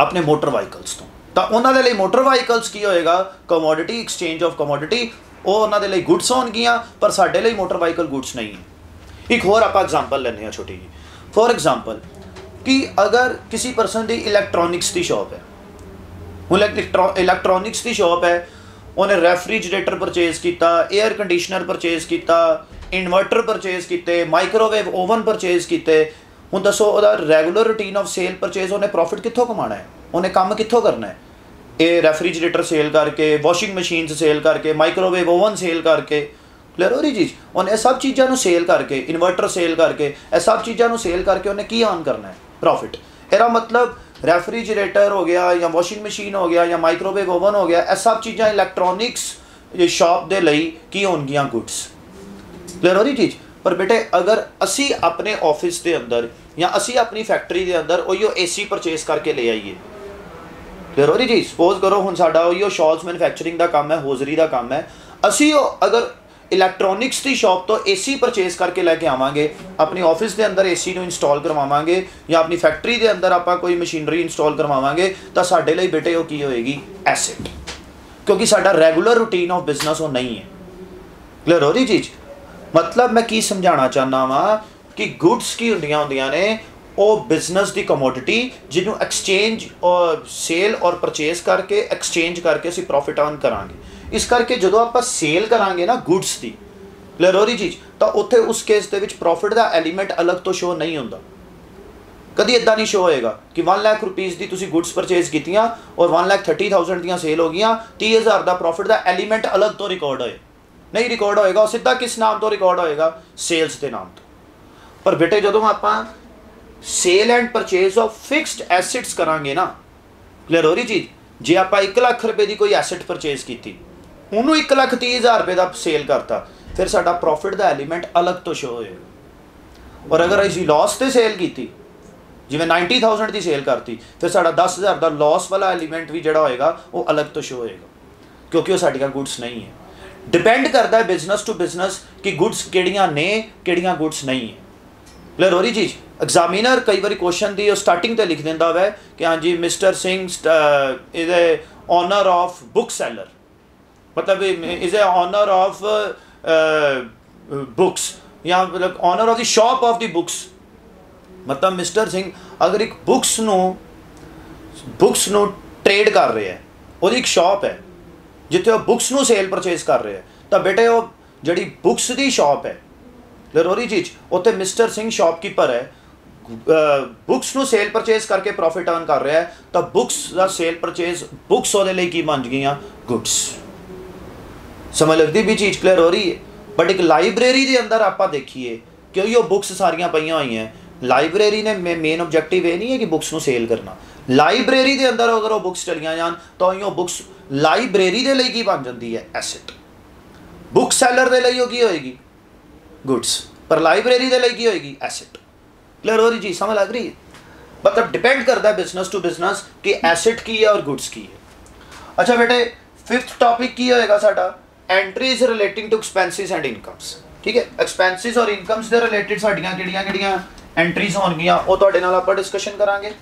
ਆਪਣੇ ਮੋਟਰ ਵਾਹੀਕਲਸ ਤੋਂ। ਤਾਂ ਉਹਨਾਂ ਦੇ ਲਈ ਮੋਟਰ ਵਾਹੀਕਲਸ ਕੀ ਹੋਏਗਾ ਕਮੋਡਿਟੀ ਐਕਸਚੇਂਜ ਆਫ ਕਮੋਡਿਟੀ ਉਹ ਉਹਨਾਂ ਦੇ ਲਈ ਗੁੱਡਸ ਹੋਣਗੀਆਂ ਪਰ ਸਾਡੇ ਲਈ ਮੋਟਰ ਵਾਹੀਕਲ ਗੁੱਡਸ ਨਹੀਂ ਹੈ ਇੱਕ ਹੋਰ ਆਪਾਂ ਐਗਜ਼ਾਮਪਲ ਲੈਂਦੇ ਹਾਂ ਛੋਟੀ ਜੀ ਫੋਰ ਐਗਜ਼ਾਮਪਲ ਕਿ ਅਗਰ ਕਿਸੇ ਪਰਸਨ ਦੀ ਇਲੈਕਟ੍ਰੋਨਿਕਸ ਦੀ ਸ਼ਾਪ ਹੈ ਹੁਣ ਇਲੈਕਟ੍ਰੋਨਿਕਸ ਦੀ ਸ਼ਾਪ ਹੈ ਉਹਨੇ ਰੈਫਰੀਜਰੇਟਰ ਪਰਚੇਸ ਕੀਤਾ 에ਅਰ ਕੰਡੀਸ਼ਨਰ ਪਰਚੇਸ ਕੀਤਾ ਇਨਵਰਟਰ ਪਰਚੇਸ ਕੀਤੇ ਮਾਈਕ੍ਰੋਵੇਵ ਓਵਨ ਪਰਚੇਸ ਕੀਤੇ ਹੁਣ ਦੱਸੋ ਉਹਦਾ regular routine of sale purchase ਉਹਨੇ ਪ੍ਰੋਫਿਟ ਕਿੱਥੋਂ ਕਮਾਣਾ ਹੈ ਉਹਨੇ ਕੰਮ ਕਿੱਥੋਂ ਕਰਨਾ ਹੈ ਇਹ ਰੈਫਰੀਜਰੇਟਰ ਸੇਲ ਕਰਕੇ ਵਾਸ਼ਿੰਗ ਮਸ਼ੀਨਸ ਸੇਲ ਕਰਕੇ ਮਾਈਕ੍ਰੋਵੇਵ ਓਵਨ ਸੇਲ ਕਰਕੇ ਕਲੀਅਰ ਹੋ ਰਹੀ ਚੀਜ਼ ਉਹਨੇ ਇਹ ਸਭ ਚੀਜ਼ਾਂ ਨੂੰ ਸੇਲ ਕਰਕੇ ਇਨਵਰਟਰ ਸੇਲ ਕਰਕੇ ਇਹ ਸਭ ਚੀਜ਼ਾਂ ਨੂੰ ਸੇਲ ਕਰਕੇ ਉਹਨੇ ਕੀ ਆਨ ਕਰਨਾ ਹੈ ਪ੍ਰੋਫਿਟ ਇਹਦਾ ਮਤਲਬ ਰੈਫਰੀਜਰੇਟਰ ਹੋ ਗਿਆ ਜਾਂ ਵਾਸ਼ਿੰਗ ਮਸ਼ੀਨ ਹੋ ਗਿਆ ਜਾਂ ਮਾਈਕ੍ਰੋਵੇਵ ਓਵਨ ਹੋ ਗਿਆ ਇਹ ਸਭ ਚੀਜ਼ਾਂ ਇਲੈਕਟ੍ਰੋਨਿਕਸ ਸ਼ਾਪ ਦੇ ਲਈ ਕੀ ਹੋਣਗੀਆਂ ਗੁੱਡਸ ਕਲੀਅਰ ਹੋ ਰਹੀ ਚੀਜ਼ ਪਰ ਬੇਟੇ ਅਗਰ ਅਸੀਂ ਆਪਣੇ ਆਫਿਸ ਦੇ ਅੰਦਰ ਜਾਂ ਅਸੀਂ ਆਪਣੀ ਫੈਕਟਰੀ ਦੇ ਅੰਦਰ ਉਹੀਓ ਏਸੀ ਪਰਚੇਸ ਕਰਕੇ ਲੈ ਆਈਏ ਕਲੀਅਰ ਹੋ ਜੀ ਸਪੋਜ਼ ਕਰੋ ਹੁਣ ਸਾਡਾ ਉਹੀਓ ਸ਼ਾਲਸ ਮੈਨੂਫੈਕਚਰਿੰਗ ਦਾ ਕੰਮ ਹੈ ਹੋਜ਼ਰੀ ਦਾ ਕੰਮ ਹੈ। ਅਸੀਂ ਉਹ ਅਗਰ ਇਲੈਕਟ੍ਰੋਨਿਕਸ ਦੀ ਸ਼ਾਪ ਤੋਂ ਏਸੀ ਪਰਚੇਸ ਕਰਕੇ ਲੈ ਕੇ ਆਵਾਂਗੇ, ਆਪਣੀ ਆਫਿਸ ਦੇ ਅੰਦਰ ਏਸੀ ਨੂੰ ਇੰਸਟਾਲ ਕਰਵਾਵਾਂਗੇ ਜਾਂ ਆਪਣੀ ਫੈਕਟਰੀ ਦੇ ਅੰਦਰ ਆਪਾਂ ਕੋਈ ਮਸ਼ੀਨਰੀ ਇੰਸਟਾਲ ਕਰਵਾਵਾਂਗੇ, ਤਾਂ ਸਾਡੇ ਲਈ ਬੇਟੇ ਉਹ ਕੀ ਹੋਏਗੀ? ਐਸੈਟ ਕਿਉਂਕਿ ਸਾਡਾ ਰੈਗੂਲਰ ਰੂਟੀਨ ਆਫ ਬਿਜ਼ਨਸ ਉਹ ਨਹੀਂ ਹੈ। ਕਲੀਅਰ ਹੋ ਰਹੀ ਚੀਜ਼? ਮਤਲਬ ਮੈਂ ਕੀ ਸਮਝਾਉਣਾ ਚਾਹੁੰਦਾ ਵਾਂ ਕਿ ਗੁੱਡਸ ਕੀ ਹੁੰਦੀਆਂ ਹੁੰਦੀਆਂ ਨੇ ਉਹ ਬਿਜ਼ਨਸ ਦੀ ਕਮੋਡਿਟੀ ਜਿਹਨੂੰ ਐਕਸਚੇਂਜ ਔਰ ਸੇਲ ਔਰ ਪਰਚੇਸ ਕਰਕੇ ਐਕਸਚੇਂਜ ਕਰਕੇ ਅਸੀਂ ਪ੍ਰੋਫਿਟ ਅਰਨ ਕਰਾਂਗੇ। ਇਸ ਕਰਕੇ ਜਦੋਂ ਆਪਾਂ ਸੇਲ ਕਰਾਂਗੇ ਨਾ ਗੁੱਡਸ ਦੀ ਕਲੀਅਰ ਚੀਜ਼ ਤਾਂ ਉੱਥੇ ਉਸ ਕੇਸ ਦੇ ਵਿੱਚ ਪ੍ਰੋਫਿਟ ਦਾ ਐਲੀਮੈਂਟ ਅਲੱਗ ਤੋਂ ਸ਼ੋ ਨਹੀਂ ਹੁੰਦਾ। ਕਦੀ ਇਦਾਂ ਨਹੀਂ ਸ਼ੋ ਹੋਏਗਾ ਕਿ 1 ਲੱਖ ਰੁਪੀਸ ਦੀ ਤੁਸੀਂ ਗੁੱਡਸ ਪਰਚੇਸ ਕੀਤੀਆਂ ਔਰ 1 ਲੱਖ 30000 ਦੀਆਂ ਸੇਲ ਹੋ ਗਈਆਂ 30000 ਦਾ ਪ੍ਰੋਫਿਟ ਦਾ ਐਲੀਮੈਂਟ ਅਲੱਗ ਤੋਂ ਰਿਕਾਰਡ ਹੋਏ। ਨਹੀਂ ਰਿਕਾਰਡ ਹੋਏਗਾ, ਉਹ ਸਿੱਧਾ ਕਿਸ ਨਾਮ ਤੋਂ ਰਿਕਾਰਡ ਹੋਏਗਾ? ਸੇਲਸ ਦੇ ਨਾਮ ਤੋਂ। ਪਰ ਬੇਟੇ ਜਦੋਂ ਆਪਾਂ sale and purchase of fixed assets ਕਰਾਂਗੇ ਨਾ। ਕਲੀਅਰ ਹੋ ਰਹੀ ਜੀ ਜੇ ਆਪਾਂ 1 ਲੱਖ ਰੁਪਏ ਦੀ ਕੋਈ ਐਸੈਟ ਪਰਚੇਸ ਕੀਤੀ, ਉਹਨੂੰ 1 ਲੱਖ 30 ਹਜ਼ਾਰ ਰੁਪਏ ਦਾ ਸੇਲ ਕਰਤਾ, ਫਿਰ ਸਾਡਾ ਪ੍ਰੋਫਿਟ ਦਾ ਐਲੀਮੈਂਟ ਅਲੱਗ ਤੋਂ ਸ਼ੋ ਹੋਏਗਾ। ਔਰ ਅਗਰ ਅਸੀਂ ਲਾਸ ਤੇ ਸੇਲ ਕੀਤੀ, ਜਿਵੇਂ 90000 ਦੀ ਸੇਲ ਕਰਤੀ, ਫਿਰ ਸਾਡਾ 10000 ਦਾ ਲਾਸ ਵਾਲਾ ਐਲੀਮੈਂਟ ਵੀ ਜਿਹੜਾ ਹੋਏਗਾ, ਉਹ ਅਲੱਗ ਤੋਂ ਸ਼ੋ ਹੋਏਗਾ। ਕਿਉਂਕਿ ਉਹ ਸਾਡੀਆਂ ਗੁੱਡਸ ਨਹੀਂ ਹੈ। ਡਿਪੈਂਡ ਕਰਦਾ ਹੈ ਬਿਜ਼ਨਸ ਟੂ ਬਿਜ਼ਨਸ ਕਿ ਗੁੱਡਸ ਕਿਹੜੀਆਂ ਨੇ, ਕਿਹੜੀਆਂ ਗੁੱਡਸ ਨਹੀਂ ਹੈ। ਕਲੀਅਰ ਹੋ ਰਹੀ ਐਗਜ਼ਾਮੀਨਰ ਕਈ ਵਾਰੀ ਕੁਐਸਚਨ ਦੀ ਉਹ ਸਟਾਰਟਿੰਗ ਤੇ ਲਿਖ ਦਿੰਦਾ ਵੈ ਕਿ ਹਾਂਜੀ mister Singh is a owner of book seller ਮਤਲਬ is a owner of books ਜਾਂ ਮਤਲਬ owner of the shop of the books ਮਤਲਬ ਮਿਸਟਰ ਸਿੰਘ ਅਗਰ ਇੱਕ ਬੁੱਕਸ ਨੂੰ ਬੁੱਕਸ ਨੂੰ ਟ੍ਰੇਡ ਕਰ ਰਿਹਾ ਹੈ, ਉਹਦੀ ਇੱਕ ਸ਼ਾਪ ਹੈ, ਜਿੱਥੇ ਉਹ ਬੁੱਕਸ ਨੂੰ ਸੇਲ ਪਰਚੇਸ ਕਰ ਰਿਹਾ ਹੈ, ਤਾਂ ਬੇਟੇ ਉਹ ਜਿਹੜੀ ਬੁੱਕਸ ਦੀ ਸ਼ਾਪ ਹੈ ਜ਼ਰੂਰੀ ਚੀਜ਼ ਉੱਥੇ ਮਿਸਟਰ ਸਿੰਘ ਸ਼ਾਪਕੀਪਰ ਹੈ ਬੁੱਕਸ ਨੂੰ ਸੇਲ ਪਰਚੇਸ ਕਰਕੇ ਪ੍ਰੋਫਿਟ ਅਰਨ ਕਰ ਰਿਹਾ ਹੈ ਤਾਂ ਬੁੱਕਸ ਦਾ ਸੇਲ ਪਰਚੇਸ ਬੁੱਕਸ ਉਹਦੇ ਲਈ ਕੀ ਬਣ ਗਈਆਂ ਗੁੱਡਸ ਸਮਝ ਲੱਗਦੀ ਵੀ ਚੀਜ਼ ਕਲੀਅਰ ਹੋ ਰਹੀ ਹੈ ਬਟ ਇੱਕ ਲਾਇਬ੍ਰੇਰੀ ਦੇ ਅੰਦਰ ਆਪਾਂ ਦੇਖੀਏ ਕਿ ਉਹ ਬੁੱਕਸ ਸਾਰੀਆਂ ਪਈਆਂ ਹੋਈਆਂ ਲਾਇਬ੍ਰੇਰੀ ਨੇ ਮੇਨ ਆਬਜੈਕਟਿਵ ਇਹ ਨਹੀਂ ਹੈ ਕਿ ਬੁੱਕਸ ਨੂੰ ਸੇਲ ਕਰਨਾ ਲਾਇਬ੍ਰੇਰੀ ਦੇ ਅੰਦਰ ਅਗਰ ਉਹ ਬੁੱਕਸ ਚਲੀਆਂ ਜਾਣ ਤਾਂ ਉਹ ਬੁੱਕਸ ਲਾਇਬ੍ਰੇਰੀ ਦੇ ਲਈ ਕੀ ਬਣ ਜਾਂਦੀ ਹੈ ਐਸੈਟ ਬੁੱਕ ਸੈਲਰ ਦੇ ਲਈ ਉਹ ਕੀ ਹੋਏਗੀ ਗੁੱਡਸ ਪਰ ਲਾਇਬ੍ਰੇਰੀ ਦੇ ਲਈ ਕੀ ਹੋਏਗੀ ਐਸੈਟ ਕਲੀਅਰ ਹੋ ਰਹੀ ਜੀ ਸਮਝ ਲੱਗ ਰਹੀ ਹੈ ਮਤਲਬ ਡਿਪੈਂਡ ਕਰਦਾ ਹੈ ਬਿਜ਼ਨਸ ਟੂ ਬਿਜ਼ਨਸ ਕਿ ਐਸੈਟ ਕੀ ਹੈ ਔਰ ਗੁੱਡਸ ਕੀ ਹੈ ਅੱਛਾ ਬੇਟੇ ਫਿਫਥ ਟਾਪਿਕ ਕੀ ਹੋਏਗਾ ਸਾਡਾ entries relating to expenses and incomes ਠੀਕ ਹੈ ਐਕਸਪੈਂਸਿਸ ਔਰ ਇਨਕਮਸ ਦੇ ਰਿਲੇਟਡ ਸਾਡੀਆਂ ਕਿਹੜੀਆਂ ਕਿਹੜੀਆਂ ਐਂਟਰੀਜ਼ ਹੋਣਗੀਆਂ ਉਹ ਤੁਹਾਡੇ ਨਾਲ ਆਪਾਂ ਡਿਸਕਸ਼ਨ ਕਰਾਂਗੇ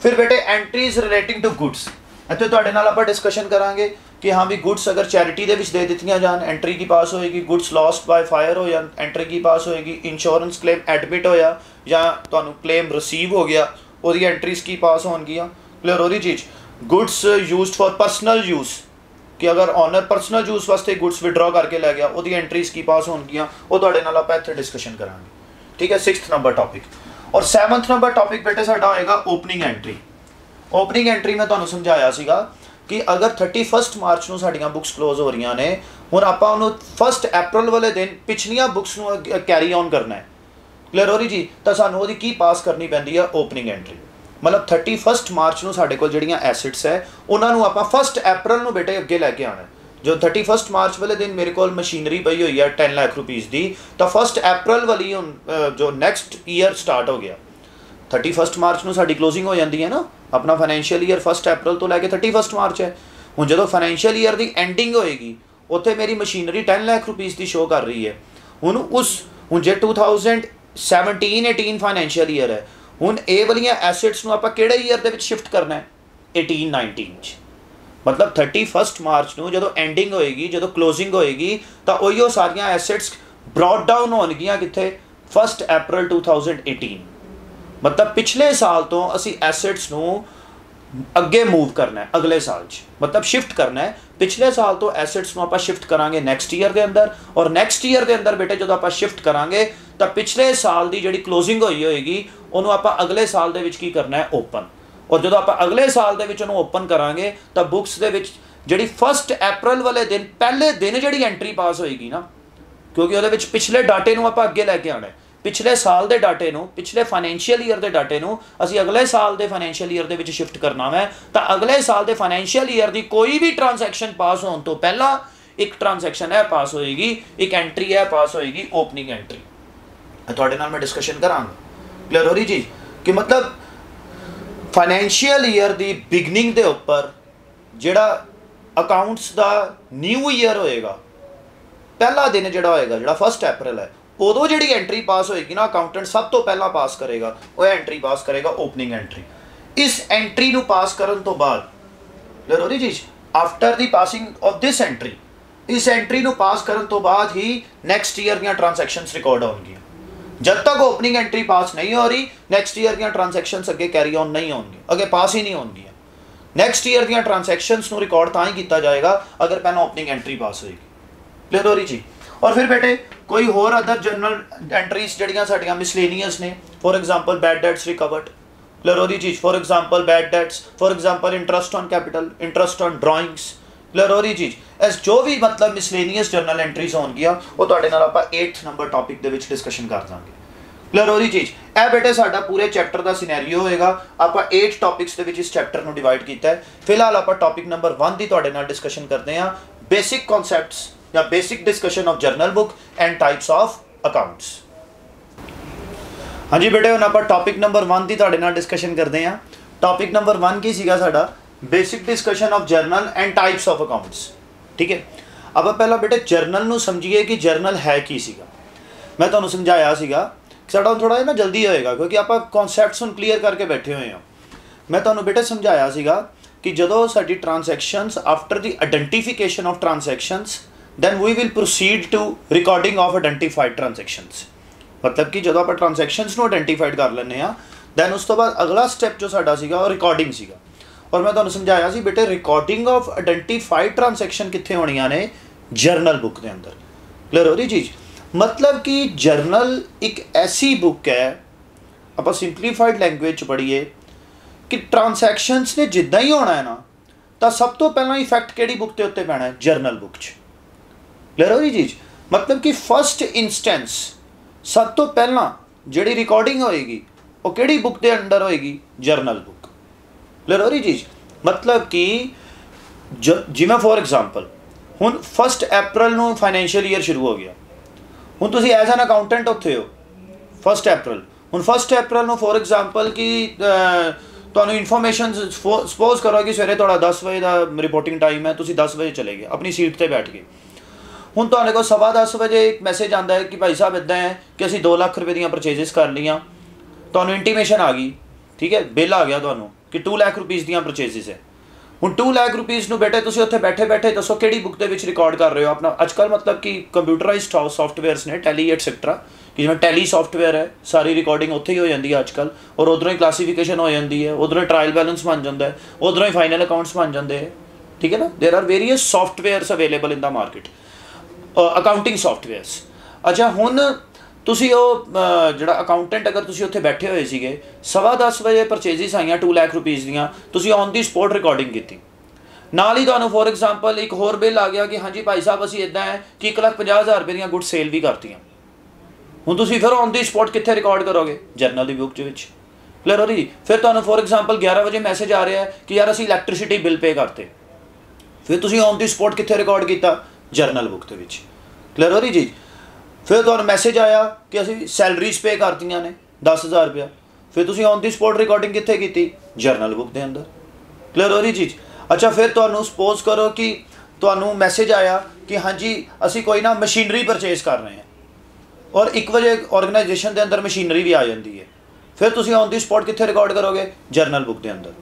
ਫਿਰ ਬੇਟੇ ਐਂਟਰੀਜ਼ ਰਿਲੇਟਿੰਗ ਟੂ ਗੁੱਡਸ ਇੱਥੇ ਤੁਹਾਡੇ ਨਾਲ ਆਪਾਂ ਡਿਸਕਸ਼ਨ ਕਰਾਂਗੇ ਕਿ ਹਾਂ ਵੀ ਗੁੱਡਸ ਅਗਰ ਚੈਰਿਟੀ ਦੇ ਵਿੱਚ ਦੇ ਦਿੱਤੀਆਂ ਜਾਣ ਐਂਟਰੀ ਕੀ ਪਾਸ ਹੋਏਗੀ ਗੁੱਡਸ ਲਾਸਟ ਬਾਈ ਫਾਇਰ ਹੋ ਜਾਂ ਐਂਟਰੀ ਕੀ ਪਾਸ ਹੋਏਗੀ ਇੰਸ਼ੋਰੈਂਸ ਕਲੇਮ ਐਡਮਿਟ ਹੋਇਆ ਜਾਂ ਤੁਹਾਨੂੰ ਕਲੇਮ ਰਿਸੀਵ ਹੋ ਗਿਆ, ਉਹਦੀ ਐਂਟਰੀਜ਼ ਕੀ ਪਾਸ ਹੋਣਗੀਆਂ? ਕਲੀਅਰ ਹੋ ਰਹੀ ਚੀਜ਼? Goods used for personal use ਕਿ ਅਗਰ ਓਨਰ ਪਰਸਨਲ ਯੂਜ਼ ਵਾਸਤੇ ਗੁੱਡਸ ਵਿਡਰਾ ਕਰਕੇ ਲੈ ਗਿਆ, ਉਹਦੀ ਐਂਟਰੀਜ਼ ਕੀ ਪਾਸ ਹੋਣਗੀਆਂ, ਉਹ ਤੁਹਾਡੇ ਨਾਲ ਆਪਾਂ ਇੱਥੇ ਡਿਸਕਸ਼ਨ ਕਰਾਂਗੇ। ਠੀਕ ਹੈ 6th ਨੰਬਰ ਟਾਪਿਕ ਔਰ 7th ਨੰਬਰ ਟਾਪਿਕ ਬੇਟੇ, ਸਾਡਾ ਹੋਏਗਾ ਓਪਨਿੰਗ ਐਂਟਰੀ ਓਪਨਿੰਗ ਐਂਟਰੀ ਮੈਂ ਤੁਹਾਨੂੰ ਸਮਝਾਇਆ ਸੀਗਾ ਕਿ ਅਗਰ 31 ਮਾਰਚ ਨੂੰ ਸਾਡੀਆਂ ਬੁੱਕਸ ਕਲੋਜ਼ ਹੋ ਰਹੀਆਂ ਨੇ ਹੁਣ ਆਪਾਂ ਉਹਨੂੰ 1 ਅਪ੍ਰੈਲ ਵਾਲੇ ਦਿਨ ਪਿਛਲੀਆਂ ਬੁੱਕਸ ਨੂੰ ਕੈਰੀ ਆਨ ਕਰਨਾ ਹੈ ਕਲੀਅਰ ਹੋ ਰਹੀ ਜੀ ਤਾਂ ਸਾਨੂੰ ਉਹਦੀ ਕੀ ਪਾਸ ਕਰਨੀ ਪੈਂਦੀ ਹੈ ਓਪਨਿੰਗ ਐਂਟਰੀ ਮਤਲਬ 31 ਮਾਰਚ ਨੂੰ ਸਾਡੇ ਕੋਲ ਜਿਹੜੀਆਂ ਐਸੈਟਸ ਹੈ ਉਹਨਾਂ ਨੂੰ ਆਪਾਂ 1 ਅਪ੍ਰੈਲ ਨੂੰ ਬੇਟੇ ਅੱਗੇ ਲੈ ਕੇ ਆਣਾ ਜੋ 31 ਮਾਰਚ ਵਾਲੇ ਦਿਨ ਮੇਰੇ ਕੋਲ ਮਸ਼ੀਨਰੀ ਪਈ ਹੋਈ ਹੈ 10 ਲੱਖ ਰੁਪੀਸ ਦੀ ਤਾਂ 1 ਅਪ੍ਰੈਲ ਵਾਲੀ ਜੋ ਨੈਕਸਟ ਈਅਰ ਸਟਾਰਟ ਹੋ ਗਿਆ 31 ਮਾਰਚ ਨੂੰ ਸਾਡੀ ਕਲੋਜ਼ਿੰਗ ਹੋ ਜਾਂਦੀ ਹੈ ਨਾ। ਆਪਣਾ ਫਾਈਨੈਂਸ਼ੀਅਲ ਈਅਰ 1 ਅਪ੍ਰੈਲ ਤੋਂ ਲੈ ਕੇ 31 ਮਾਰਚ ਹੈ। ਹੁਣ ਜਦੋਂ ਫਾਈਨੈਂਸ਼ੀਅਲ ਈਅਰ ਦੀ ਐਂਡਿੰਗ ਹੋਏਗੀ, ਉੱਥੇ ਮੇਰੀ ਮਸ਼ੀਨਰੀ 10 ਲੱਖ ਰੁਪੀਸ ਦੀ ਸ਼ੋ ਕਰ ਰਹੀ ਹੈ। ਹੁਣ ਉਸ, ਹੁਣ ਜੇ 2017 18 ਫਾਈਨੈਂਸ਼ੀਅਲ ਈਅਰ ਹੈ, ਹੁਣ ਇਹ ਵਾਲੀਆਂ ਐਸੈਟਸ ਨੂੰ ਆਪਾਂ ਕਿਹੜੇ ਈਅਰ ਦੇ ਵਿੱਚ ਸ਼ਿਫਟ ਕਰਨਾ ਹੈ? 18 19 ਚ। ਮਤਲਬ 31 ਮਾਰਚ ਨੂੰ ਜਦੋਂ ਐਂਡਿੰਗ ਹੋਏਗੀ, ਜਦੋਂ ਕਲੋਜ਼ਿੰਗ ਹੋਏਗੀ, ਤਾਂ ਉਹੀਓ ਸਾਰੀਆਂ ਐਸੈਟਸ ਬ੍ਰੌਟ ਡਾਊਨ ਹੋਣਗੀਆਂ ਕਿੱਥੇ? 1 ਅਪ੍ਰੈਲ 2018 ਮਤਲਬ ਪਿਛਲੇ ਸਾਲ ਤੋਂ ਅਸੀਂ ਐਸੈਟਸ ਨੂੰ ਅੱਗੇ ਮੂਵ ਕਰਨਾ ਹੈ, ਅਗਲੇ ਸਾਲ 'ਚ। ਮਤਲਬ ਸ਼ਿਫਟ ਕਰਨਾ ਹੈ। ਪਿਛਲੇ ਸਾਲ ਤੋਂ ਐਸੈਟਸ ਨੂੰ ਆਪਾਂ ਸ਼ਿਫਟ ਕਰਾਂਗੇ ਨੈਕਸਟ ਈਅਰ ਦੇ ਅੰਦਰ ਔਰ ਨੈਕਸਟ ਈਅਰ ਦੇ ਅੰਦਰ ਬੇਟੇ ਜਦੋਂ ਆਪਾਂ ਸ਼ਿਫਟ ਕਰਾਂਗੇ, ਤਾਂ ਪਿਛਲੇ ਸਾਲ ਦੀ ਜਿਹੜੀ ਕਲੋਜ਼ਿੰਗ ਹੋਈ ਹੋਏਗੀ, ਉਹਨੂੰ ਆਪਾਂ ਅਗਲੇ ਸਾਲ ਦੇ ਵਿੱਚ ਕੀ ਕਰਨਾ ਹੈ? ਓਪਨ ਔਰ ਜਦੋਂ ਆਪਾਂ ਅਗਲੇ ਸਾਲ ਦੇ ਵਿੱਚ ਉਹਨੂੰ ਓਪਨ ਕਰਾਂਗੇ, ਤਾਂ ਬੁੱਕਸ ਦੇ ਵਿੱਚ ਜਿਹੜੀ 1 ਅਪ੍ਰੈਲ ਵਾਲੇ ਦਿਨ, ਪਹਿਲੇ ਦਿਨ ਜਿਹੜੀ ਐਂਟਰੀ ਪਾਸ ਹੋਏਗੀ ਨਾ, ਕਿਉਂਕਿ ਉਹਦੇ ਵਿੱਚ ਪਿਛਲੇ ਡਾਟੇ ਨੂੰ ਆਪਾਂ ਅੱਗੇ ਲੈ ਕੇ ਆਣਾ ਹੈ। ਪਿਛਲੇ ਸਾਲ ਦੇ ਡਾਟੇ ਨੂੰ, ਪਿਛਲੇ ਫਾਈਨੈਂਸ਼ੀਅਲ ਈਅਰ ਦੇ ਡਾਟੇ ਨੂੰ ਅਸੀਂ ਅਗਲੇ ਸਾਲ ਦੇ ਫਾਈਨੈਂਸ਼ੀਅਲ ਈਅਰ ਦੇ ਵਿੱਚ ਸ਼ਿਫਟ ਕਰਨਾ ਹੈ ਤਾਂ ਅਗਲੇ ਸਾਲ ਦੇ ਫਾਈਨੈਂਸ਼ੀਅਲ ਈਅਰ ਦੀ ਕੋਈ ਵੀ ਟ੍ਰਾਂਜੈਕਸ਼ਨ ਪਾਸ ਹੋਣ ਤੋਂ ਪਹਿਲਾਂ ਇੱਕ ਟ੍ਰਾਂਜੈਕਸ਼ਨ ਹੈ ਪਾਸ ਹੋਏਗੀ, ਇੱਕ ਐਂਟਰੀ ਹੈ ਪਾਸ ਹੋਏਗੀ ਓਪਨਿੰਗ ਐਂਟਰੀ ਤੁਹਾਡੇ ਨਾਲ ਮੈਂ ਡਿਸਕਸ਼ਨ ਕਰਾਂਗਾ। ਕਲੀਅਰ ਹੋ ਰਹੀ ਜੀ? ਕਿ ਮਤਲਬ ਫਾਈਨੈਂਸ਼ੀਅਲ ਈਅਰ ਦੀ ਬਿਗਨਿੰਗ ਦੇ ਉੱਪਰ ਜਿਹੜਾ ਅਕਾਊਂਟਸ ਦਾ ਨਿਊ ਈਅਰ ਹੋਏਗਾ, ਪਹਿਲਾ ਦਿਨ ਜਿਹੜਾ ਹੋਏਗਾ, ਜਿਹੜਾ 1 ਅਪ੍ਰੈਲ ਹੈ ਉਦੋਂ ਜਿਹੜੀ ਐਂਟਰੀ ਪਾਸ ਹੋਏਗੀ ਨਾ ਅਕਾਊਂਟੈਂਟ ਸਭ ਤੋਂ ਪਹਿਲਾਂ ਪਾਸ ਕਰੇਗਾ। ਉਹ ਐਂਟਰੀ ਪਾਸ ਕਰੇਗਾ ਓਪਨਿੰਗ ਐਂਟਰੀ ਇਸ ਐਂਟਰੀ ਨੂੰ ਪਾਸ ਕਰਨ ਤੋਂ ਬਾਅਦ ਜ਼ਰੂਰੀ ਚੀਜ਼ after the passing of this entry ਇਸ ਐਂਟਰੀ ਨੂੰ ਪਾਸ ਕਰਨ ਤੋਂ ਬਾਅਦ ਹੀ ਨੈਕਸਟ ਈਅਰ ਦੀਆਂ ਟ੍ਰਾਂਜੈਕਸ਼ਨਸ ਰਿਕਾਰਡ ਹੋਣਗੀਆਂ। ਜਦ ਤੱਕ ਓਪਨਿੰਗ ਐਂਟਰੀ ਪਾਸ ਨਹੀਂ ਹੋ ਰਹੀ ਨੈਕਸਟ ਈਅਰ ਦੀਆਂ ਟ੍ਰਾਂਜੈਕਸ਼ਨਸ ਅੱਗੇ ਕੈਰੀ ਆਨ ਨਹੀਂ ਹੋਣਗੀਆਂ। ਅੱਗੇ ਪਾਸ ਹੀ ਨਹੀਂ ਹੋਣਗੀਆਂ। ਨੈਕਸਟ ਈਅਰ ਦੀਆਂ ਟ੍ਰਾਂਜੈਕਸ਼ਨਸ ਨੂੰ ਰਿਕਾਰਡ ਤਾਂ ਹੀ ਕੀਤਾ ਜਾਏਗਾ, ਅਗਰ ਪਹਿਲਾਂ ਓਪਨਿੰਗ ਐਂਟਰੀ ਪਾਸ ਹੋਏਗੀ। ਕਲੀਅਰ ਹੋ ਰਹੀ ਜੀ ਔਰ ਫਿਰ ਬੇਟੇ, ਕੋਈ ਹੋਰ ਅਦਰ ਜਨਰਲ ਐਂਟਰੀਜ਼ ਜਿਹੜੀਆਂ ਸਾਡੀਆਂ ਮਿਸਲੇਨੀਅਸ ਨੇ? For example bad debts recovered ਲਰੋਰੀ ਚੀਜ਼ for example bad debts for example interest on capital interest on drawings ਲਰੋਰੀ ਚੀਜ਼ ਐਸ ਜੋ ਵੀ ਮਤਲਬ ਮਿਸਲੇਨੀਅਸ ਜਰਨਲ ਐਂਟਰੀਜ਼ ਹੋਣਗੀਆਂ, ਉਹ ਤੁਹਾਡੇ ਨਾਲ ਆਪਾਂ 8th ਨੰਬਰ ਟਾਪਿਕ ਦੇ ਵਿੱਚ ਡਿਸਕਸ਼ਨ ਕਰ ਦਾਂਗੇ। ਲਰੋਰੀ ਚੀਜ਼, ਇਹ ਬੇਟੇ ਸਾਡਾ ਪੂਰੇ ਚੈਪਟਰ ਦਾ ਸਿਨੈਰੀਓ ਹੋਏਗਾ। ਆਪਾਂ 8 ਟਾਪਿਕਸ ਦੇ ਵਿੱਚ ਇਸ ਚੈਪਟਰ ਨੂੰ ਡਿਵਾਈਡ ਕੀਤਾ ਹੈ। ਫਿਲਹਾਲ ਆਪਾਂ ਟਾਪਿਕ ਨੰਬਰ 1 ਦੀ ਤੁਹਾਡੇ ਨਾਲ ਡਿਸਕਸ਼ਨ ਕਰਦੇ ਹਾਂ। ਬੇਸਿਕ ਕਨਸੈਪਟਸ ਜਾਂ basic discussion of journal book and types of accounts ਹਾਂਜੀ ਬੇਟੇ ਹੁਣ ਆਪਾਂ ਟੌਪਿਕ ਨੰਬਰ 1 ਦੀ ਤੁਹਾਡੇ ਨਾਲ ਡਿਸਕਸ਼ਨ ਕਰਦੇ ਹਾਂ ਟੌਪਿਕ ਨੰਬਰ 1 ਕੀ ਸੀਗਾ ਸਾਡਾ basic discussion of journal and types of accounts ਠੀਕ ਹੈ ਆਪਾਂ ਪਹਿਲਾਂ ਬੇਟੇ ਜਰਨਲ ਨੂੰ ਸਮਝੀਏ ਕਿ ਜਰਨਲ ਹੈ ਕੀ ਸੀਗਾ ਮੈਂ ਤੁਹਾਨੂੰ ਸਮਝਾਇਆ ਸੀਗਾ ਸਾਡਾ ਹੁਣ ਥੋੜਾ ਜਿਹਾ ਨਾ ਜਲਦੀ ਹੋਏਗਾ ਕਿਉਂਕਿ ਆਪਾਂ ਕਨਸੈਪਟਸ ਨੂੰ ਕਲੀਅਰ ਕਰਕੇ ਬੈਠੇ ਹੋਏ ਹਾਂ ਮੈਂ ਤੁਹਾਨੂੰ ਬੇਟੇ ਸਮਝਾਇਆ ਸੀਗਾ ਕਿ ਜਦੋਂ ਸਾਡੀ transactions after the identification of transactions then we will proceed to recording of identified transactions ਮਤਲਬ ਕਿ ਜਦੋਂ ਆਪਾਂ ਟ੍ਰਾਂਜੈਕਸ਼ਨਸ ਨੂੰ ਆਇਡੈਂਟੀਫਾਈਡ ਕਰ ਲੈਂਦੇ ਆ ਦੈਨ ਉਸ ਤੋਂ ਬਾਅਦ ਅਗਲਾ ਸਟੈਪ ਜੋ ਸਾਡਾ ਸੀਗਾ ਉਹ ਰਿਕਾਰਡਿੰਗ ਸੀਗਾ ਔਰ ਮੈਂ ਤੁਹਾਨੂੰ ਸਮਝਾਇਆ ਸੀ ਬੇਟੇ ਰਿਕਾਰਡਿੰਗ ਆਫ ਆਇਡੈਂਟੀਫਾਈਡ ਟ੍ਰਾਂਜੈਕਸ਼ਨ ਕਿੱਥੇ ਹੋਣੀਆਂ ਨੇ ਜਰਨਲ ਬੁੱਕ ਦੇ ਅੰਦਰ ਕਲੀਅਰ ਹੋ ਰਹੀ ਚੀਜ਼ ਮਤਲਬ ਕਿ ਜਰਨਲ ਇੱਕ ਐਸੀ ਬੁੱਕ ਹੈ ਆਪਾਂ ਸਿੰਪਲੀਫਾਈਡ ਲੈਂਗੁਏਜ ਚ ਪੜ੍ਹੀਏ ਕਿ ਟ੍ਰਾਂਜੈਕਸ਼ਨਸ ਨੇ ਜਿੱਦਾਂ ਹੀ ਹੋਣਾ ਹੈ ਨਾ ਤਾਂ ਸਭ ਤੋਂ ਪਹਿਲਾਂ ਇਫੈਕਟ ਕਿਹੜੀ ਬੁੱਕ ਦੇ ਉੱਤੇ ਪੈਣਾ ਹੈ ਜਰਨਲ ਬੁੱਕ 'ਚ ਕਲੀਅਰ ਹੋ ਰਹੀ ਚੀਜ਼ ਮਤਲਬ ਕਿ ਫਰਸਟ ਇਨਸਟੈਂਸ ਸਭ ਤੋਂ ਪਹਿਲਾਂ ਜਿਹੜੀ ਰਿਕਾਰਡਿੰਗ ਹੋਏਗੀ, ਉਹ ਕਿਹੜੀ ਬੁੱਕ ਦੇ ਅੰਡਰ ਹੋਏਗੀ? ਜਰਨਲ ਬੁੱਕ ਕਲੀਅਰ ਹੋ ਰਹੀ ਚੀਜ਼ ਮਤਲਬ ਕਿ ਜਿਵੇਂ ਫੋਰ ਐਗਜ਼ਾਮਪਲ ਹੁਣ 1 ਅਪ੍ਰੈਲ ਨੂੰ ਫਾਈਨੈਂਸ਼ੀਅਲ ਈਅਰ ਸ਼ੁਰੂ ਹੋ ਗਿਆ। ਹੁਣ ਤੁਸੀਂ ਐਜ਼ ਐਨ ਅਕਾਊਂਟੈਂਟ ਉੱਥੇ ਹੋ। 1 ਅਪ੍ਰੈਲ ਹੁਣ 1 ਅਪ੍ਰੈਲ ਨੂੰ ਫੋਰ ਐਗਜ਼ਾਮਪਲ ਕਿ ਤੁਹਾਨੂੰ ਇਨਫੋਰਮੇਸ਼ਨ ਸਪੋਜ਼ ਕਰੋ ਕਿ ਸਵੇਰੇ ਤੁਹਾਡਾ 10 ਵਜੇ ਦਾ ਰਿਪੋਰਟਿੰਗ ਟਾਈਮ ਹੈ, ਤੁਸੀਂ 10 ਵਜੇ ਚਲੇ ਗਏ, ਆਪਣੀ ਸੀਟ ਤੇ ਬੈਠ ਗਏ। ਹੁਣ ਤੁਹਾਡੇ ਕੋਲ ਸਵਾ 10 ਵਜੇ ਇੱਕ ਮੈਸੇਜ ਆਂਦਾ ਹੈ ਕਿ ਭਾਈ ਸਾਹਿਬ ਇਦਾਂ ਹੈ ਕਿ ਅਸੀਂ 2 ਲੱਖ ਰੁਪਏ ਦੀਆਂ ਪਰਚੇਜ਼ਸ ਕਰ ਲੀਆਂ ਤੁਹਾਨੂੰ ਇੰਟੀਮੇਸ਼ਨ ਆ ਗਈ ਠੀਕ ਹੈ ਬਿੱਲ ਆ ਗਿਆ ਤੁਹਾਨੂੰ ਕਿ 2 ਲੱਖ ਰੁਪਏ ਦੀਆਂ ਪਰਚੇਜ਼ਸ ਹੈ ਹੁਣ 2 ਲੱਖ ਰੁਪਏ ਨੂੰ ਬੇਟੇ ਤੁਸੀਂ ਉੱਥੇ ਬੈਠੇ ਬੈਠੇ ਦੱਸੋ ਕਿਹੜੀ ਬੁੱਕ ਦੇ ਵਿੱਚ ਰਿਕਾਰਡ ਕਰ ਰਹੇ ਹੋ ਆਪਣਾ ਅੱਜਕੱਲ ਮਤਲਬ ਕਿ ਕੰਪਿਊਟਰਾਈਜ਼ਡ ਸੌਫਟਵੇਅਰਸ ਨੇ ਟੈਲੀ ਐਟਸੈਕਟਰਾ ਕਿ ਜਿਵੇਂ ਟੈਲੀ ਸੌਫਟਵੇਅਰ ਹੈ ਸਾਰੀ ਰਿਕਾਰਡਿੰਗ ਉੱਥੇ ਹੀ ਹੋ ਜਾਂਦੀ ਹੈ ਅੱਜਕੱਲ ਔਰ ਉਧਰੋਂ ਹੀ ਕਲਾਸੀਫਿਕੇਸ਼ਨ ਹੋ ਜਾਂਦੀ ਹੈ ਉਧਰੋਂ ਹੀ ਟ੍ਰਾਇਲ ਬੈਲੈਂਸ ਬਣ ਜਾਂਦਾ ਹੈ ਉਧਰੋਂ ਹੀ ਫਾਈਨਲ ਅਕਾਊਂਟਸ ਬਣ ਜਾਂਦੇ ਹੈ ਠੀਕ ਹੈ ਨਾ there are various softwares available in the market accounting softwares ਅੱਛਾ ਹੁਣ ਤੁਸੀਂ ਉਹ ਜਿਹੜਾ ਅਕਾਊਂਟੈਂਟ ਅਗਰ ਤੁਸੀਂ ਉੱਥੇ ਬੈਠੇ ਹੋਏ ਸੀਗੇ ਸਵਾ 10 ਵਜੇ ਪਰਚੇਜ਼ਸ ਆਈਆਂ 2 ਲੱਖ ਰੁਪਏ ਦੀਆਂ ਤੁਸੀਂ ਔਨ ਦੀ ਸਪੋਟ ਰਿਕਾਰਡਿੰਗ ਕੀਤੀ। ਨਾਲ ਹੀ ਤੁਹਾਨੂੰ ਫੋਰ ਐਗਜ਼ਾਮਪਲ ਇੱਕ ਹੋਰ ਬਿੱਲ ਆ ਗਿਆ ਕਿ ਹਾਂਜੀ ਭਾਈ ਸਾਹਿਬ ਅਸੀਂ ਇਦਾਂ ਹੈ ਕਿ 1,50,000 ਰੁਪਏ ਦੀਆਂ ਗੁੱਡ ਸੇਲ ਵੀ ਕਰਤੀਆਂ। ਹੁਣ ਤੁਸੀਂ ਫਿਰ ਔਨ ਦੀ ਸਪੋਟ ਕਿੱਥੇ ਰਿਕਾਰਡ ਕਰੋਗੇ? ਜਰਨਲ ਦੀ ਬੁੱਕ ਦੇ ਵਿੱਚ। ਕਲੀਅਰ ਹੋ ਰਹੀ ਫਿਰ ਤੁਹਾਨੂੰ ਫੋਰ ਐਗਜ਼ਾਮਪਲ 11 ਵਜੇ ਮੈਸੇਜ ਆ ਰਿਹਾ ਕਿ ਯਾਰ ਅਸੀਂ ਇਲੈਕਟ੍ਰਿਸਿਟੀ ਬਿੱਲ ਪੇ ਕਰਤੇ। ਫਿਰ ਤੁਸੀਂ ਔਨ ਦੀ ਸਪੋਟ ਕਿੱਥੇ ਰਿਕਾਰਡ ਕੀਤਾ? ਜਰਨਲ ਬੁੱਕ ਦੇ ਵਿੱਚ। ਕਲੀਅਰ ਹੋ ਰਹੀ ਜੀ? ਫਿਰ ਤੁਹਾਨੂੰ ਮੈਸੇਜ ਆਇਆ ਕਿ ਅਸੀਂ ਸੈਲਰੀਜ਼ ਪੇ ਕਰਤੀਆਂ ਨੇ 10000 ਰੁਪਇਆ। ਫਿਰ ਤੁਸੀਂ ਔਨ ਦੀ ਸਪੋਟ ਰਿਕਾਰਡਿੰਗ ਕਿੱਥੇ ਕੀਤੀ? ਜਰਨਲ ਬੁੱਕ ਦੇ ਅੰਦਰ। ਕਲੀਅਰ ਹੋ ਰਹੀ ਚੀਜ਼? ਅੱਛਾ, ਫਿਰ ਤੁਹਾਨੂੰ ਸਪੋਜ਼ ਕਰੋ ਕਿ ਤੁਹਾਨੂੰ ਮੈਸੇਜ ਆਇਆ ਕਿ ਹਾਂਜੀ, ਅਸੀਂ ਕੋਈ ਨਾ ਮਸ਼ੀਨਰੀ ਪਰਚੇਸ ਕਰ ਰਹੇ ਹਾਂ। ਔਰ 1 ਵਜੇ ਆਰਗੇਨਾਈਜੇਸ਼ਨ ਦੇ ਅੰਦਰ ਮਸ਼ੀਨਰੀ ਵੀ ਆ ਜਾਂਦੀ ਹੈ। ਫਿਰ ਤੁਸੀਂ ਔਨ ਦੀ ਸਪੌਟ ਕਿੱਥੇ ਰਿਕਾਰਡ ਕਰੋਗੇ? ਜਰਨਲ ਬੁੱਕ ਦੇ ਅੰਦਰ।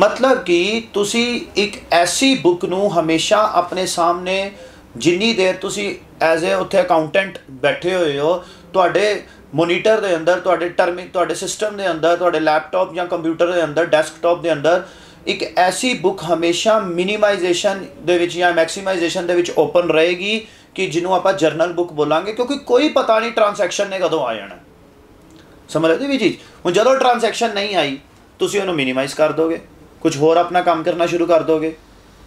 ਮਤਲਬ ਕਿ ਤੁਸੀਂ ਇੱਕ ਐਸੀ ਬੁੱਕ ਨੂੰ ਹਮੇਸ਼ਾ ਆਪਣੇ ਸਾਹਮਣੇ ਜਿੰਨੀ ਦੇਰ ਤੁਸੀਂ ਐਜ਼ ਅ ਉੱਥੇ ਅਕਾਊਂਟੈਂਟ ਬੈਠੇ ਹੋਏ ਹੋ, ਤੁਹਾਡੇ ਮੋਨੀਟਰ ਦੇ ਅੰਦਰ, ਤੁਹਾਡੇ ਟਰਮ ਤੁਹਾਡੇ ਸਿਸਟਮ ਦੇ ਅੰਦਰ, ਤੁਹਾਡੇ ਲੈਪਟਾਪ ਜਾਂ ਕੰਪਿਊਟਰ ਦੇ ਅੰਦਰ ਡੈਸਕਟਾਪ ਦੇ ਅੰਦਰ, ਇੱਕ ਐਸੀ ਬੁੱਕ ਹਮੇਸ਼ਾ ਮਿਨੀਮਾਈਜੇਸ਼ਨ ਦੇ ਵਿੱਚ ਜਾਂ ਮੈਕਸਿਮਾਈਜੇਸ਼ਨ ਦੇ ਵਿੱਚ ਓਪਨ ਰਹੇਗੀ ਕਿ ਜਿਹਨੂੰ ਆਪਾਂ ਜਰਨਲ ਬੁੱਕ ਬੋਲਾਂਗੇ, ਕਿਉਂਕਿ ਕੋਈ ਪਤਾ ਨਹੀਂ ਟ੍ਰਾਂਜੈਕਸ਼ਨ ਨੇ ਕਦੋਂ ਆ ਜਾਣਾ। ਸਮਝ ਰਹੇ ਵੀ ਚੀਜ਼ ਹੁਣ ਜਦੋਂ ਟ੍ਰਾਂਜੈਕਸ਼ਨ ਨਹੀਂ ਆਈ, ਤੁਸੀਂ ਉਹਨੂੰ ਮਿਨੀਮਾਈਜ਼ ਕਰ ਦੋਗੇ। ਕੁਝ ਹੋਰ ਆਪਣਾ ਕੰਮ ਕਰਨਾ ਸ਼ੁਰੂ ਕਰ ਦੋਗੇ।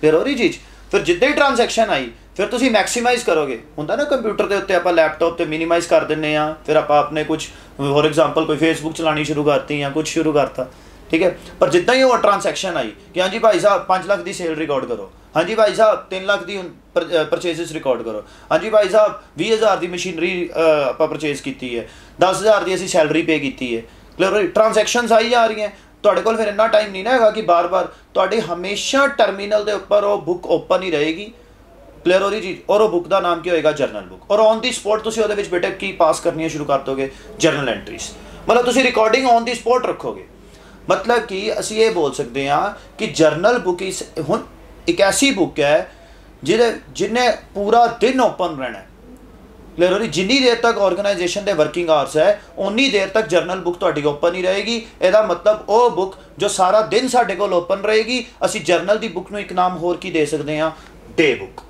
ਫਿਰ ਹੋ ਰਹੀ ਚੀਜ਼, ਫਿਰ ਜਿੱਦਾਂ ਹੀ ਟ੍ਰਾਂਜੈਕਸ਼ਨ ਆਈ ਫਿਰ ਤੁਸੀਂ ਮੈਕਸਿਮਾਈਜ਼ ਕਰੋਗੇ। ਹੁੰਦਾ ਨਾ ਕੰਪਿਊਟਰ ਦੇ ਉੱਤੇ ਆਪਾਂ ਲੈਪਟਾਪ ਤੇ ਮਿਨੀਮਾਈਜ਼ ਕਰ ਦਿੰਨੇ ਆ, ਫਿਰ ਆਪਾਂ ਆਪਣੇ ਕੁਝ ਫੋਰ ਐਗਜ਼ਾਮਪਲ ਕੋਈ ਫੇਸਬੁੱਕ ਚਲਾਣੀ ਸ਼ੁਰੂ ਕਰਤੀ ਜਾਂ ਕੁਝ ਸ਼ੁਰੂ ਕਰਤਾ, ਠੀਕ ਹੈ? ਪਰ ਜਿੱਦਾਂ ਹੀ ਉਹ ਟ੍ਰਾਂਜੈਕਸ਼ਨ ਆਈ ਕਿ ਹਾਂਜੀ ਭਾਈ ਸਾਹਿਬ 5 ਲੱਖ ਦੀ ਸੇਲ ਰਿਕਾਰਡ ਕਰੋ, ਹਾਂਜੀ ਭਾਈ ਸਾਹਿਬ 3 ਲੱਖ ਦੀ ਪਰਚੇਸਸ ਰਿਕਾਰਡ ਕਰੋ, ਹਾਂਜੀ ਭਾਈ ਸਾਹਿਬ 20000 ਦੀ ਮਸ਼ੀਨਰੀ ਆਪਾਂ ਪਰਚੇਸ ਕੀਤੀ ਹੈ 10000 ਦੀ ਅਸੀਂ ਸੈਲਰੀ ਪੇ ਕੀਤੀ ਹੈ। ਕਲੀਅਰ ਟ੍ਰਾਂਜੈਕਸ਼ਨਸ ਆਈ ਜਾ ਰਹੀਆਂ। ਤੁਹਾਡੇ ਕੋਲ ਫਿਰ ਇੰਨਾ ਟਾਈਮ ਨਹੀਂ ਨਾ ਹੈਗਾ ਕਿ ਬਾਰ-ਬਾਰ, ਤੁਹਾਡੀ ਹਮੇਸ਼ਾ ਟਰਮੀਨਲ ਦੇ ਉੱਪਰ ਉਹ ਬੁੱਕ ਓਪਨ ਹੀ ਰਹੇਗੀ। ਕਲੀਅਰ ਹੋ ਰਹੀ ਜੀ ਔਰ ਉਹ ਬੁੱਕ ਦਾ ਨਾਮ ਕੀ ਹੋਏਗਾ? ਜਰਨਲ ਬੁੱਕ ਔਰ ਔਨ ਦੀ ਸਪੌਟ ਤੁਸੀਂ ਉਹਦੇ ਵਿੱਚ ਬੇਟਾ ਕੀ ਪਾਸ ਕਰਨੀਆਂ ਸ਼ੁਰੂ ਕਰ ਦੋਗੇ? ਜਰਨਲ ਐਂਟਰੀਜ਼ ਮਤਲਬ ਤੁਸੀਂ ਰਿਕਾਰਡਿੰਗ ਔਨ ਦੀ ਸਪੌਟ ਰੱਖੋਗੇ। ਮਤਲਬ ਕਿ ਅਸੀਂ ਇਹ ਬੋਲ ਸਕਦੇ ਹਾਂ ਕਿ ਜਰਨਲ ਬੁੱਕ ਇਸ ਹੁਣ ਇੱਕ ਐਸੀ ਬੁੱਕ ਹੈ ਜਿਹਦੇ ਜਿਨੇ ਪੂਰਾ ਦਿਨ ਓਪਨ ਰਹਿਣਾ ਕਲੀਅਰ ਹੋ ਰਹੀ ਜਿੰਨੀ ਦੇਰ ਤੱਕ ਆਰਗੇਨਾਈਜੇਸ਼ਨ ਦੇ ਵਰਕਿੰਗ ਆਵਰਸ ਹੈ ਉਨੀ ਦੇਰ ਤੱਕ ਜਰਨਲ ਬੁੱਕ ਤੁਹਾਡੀ ਓਪਨ ਹੀ ਰਹੇਗੀ। ਇਹਦਾ ਮਤਲਬ ਉਹ ਬੁੱਕ ਜੋ ਸਾਰਾ ਦਿਨ ਸਾਡੇ ਕੋਲ ਓਪਨ ਰਹੇਗੀ। ਅਸੀਂ ਜਰਨਲ ਦੀ ਬੁੱਕ ਨੂੰ ਇੱਕ ਨਾਮ ਹੋਰ ਕੀ ਦੇ ਸਕਦੇ ਹਾਂ? ਡੇ ਬੁੱਕ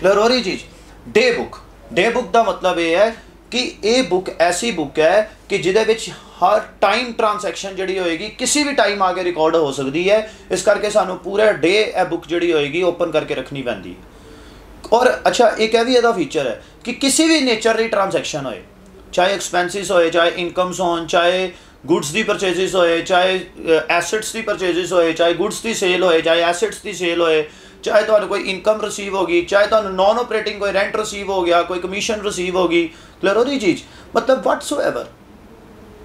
ਕਲੀਅਰ ਹੋ ਰਹੀ ਚੀਜ਼ ਡੇ ਬੁੱਕ ਡੇ ਬੁੱਕ ਦਾ ਮਤਲਬ ਇਹ ਹੈ ਕਿ ਇਹ ਬੁੱਕ ਐਸੀ ਬੁੱਕ ਹੈ ਕਿ ਜਿਹਦੇ ਵਿੱਚ ਹਰ ਟਾਈਮ ਟ੍ਰਾਂਜੈਕਸ਼ਨ ਜਿਹੜੀ ਹੋਏਗੀ, ਕਿਸੇ ਵੀ ਟਾਈਮ ਆ ਕੇ ਰਿਕਾਰਡ ਹੋ ਸਕਦੀ ਹੈ। ਇਸ ਕਰਕੇ ਸਾਨੂੰ ਪੂਰਾ ਡੇ ਇਹ ਬੁੱਕ ਜਿਹੜੀ ਹੋਏਗੀ ਓਪਨ ਕਰਕੇ ਰੱਖਣੀ ਪੈਂਦੀ ਹੈ। ਔਰ ਅੱਛਾ, ਇੱਕ ਇਹ ਵੀ ਇਹਦਾ ਫੀਚਰ ਹੈ ਕਿ ਕਿਸੇ ਵੀ ਨੇਚਰ ਦੀ ਟ੍ਰਾਂਜੈਕਸ਼ਨ ਹੋਏ, ਚਾਹੇ ਐਕਸਪੈਂਸਿਸ ਹੋਏ, ਚਾਹੇ ਇਨਕਮਸ ਹੋਣ, ਚਾਹੇ ਗੁੱਡਸ ਦੀ ਪਰਚੇਜ਼ਸ ਹੋਏ, ਚਾਹੇ ਐਸੈਟਸ ਦੀ ਪਰਚੇਜ਼ਸ ਹੋਏ, ਚਾਹੇ ਗੁੱਡਸ ਦੀ ਸੇਲ ਹੋਏ, ਚਾਹੇ ਐਸੈਟਸ ਦੀ ਸੇਲ ਹੋਏ ਚਾਹੇ ਤੁਹਾਨੂੰ ਕੋਈ ਇਨਕਮ ਰਿਸੀਵ ਹੋ ਗਈ, ਚਾਹੇ ਤੁਹਾਨੂੰ ਨਾਨ ਆਪਰੇਟਿੰਗ ਕੋਈ ਰੈਂਟ ਰਿਸੀਵ ਹੋ ਗਿਆ, ਕੋਈ ਕਮਿਸ਼ਨ ਰਿਸੀਵ ਹੋ ਗਈ ਕਲੀਅਰ ਹੋ ਰਹੀ ਚੀਜ਼। ਮਤਲਬ ਵਾਟਸੋਐਵਰ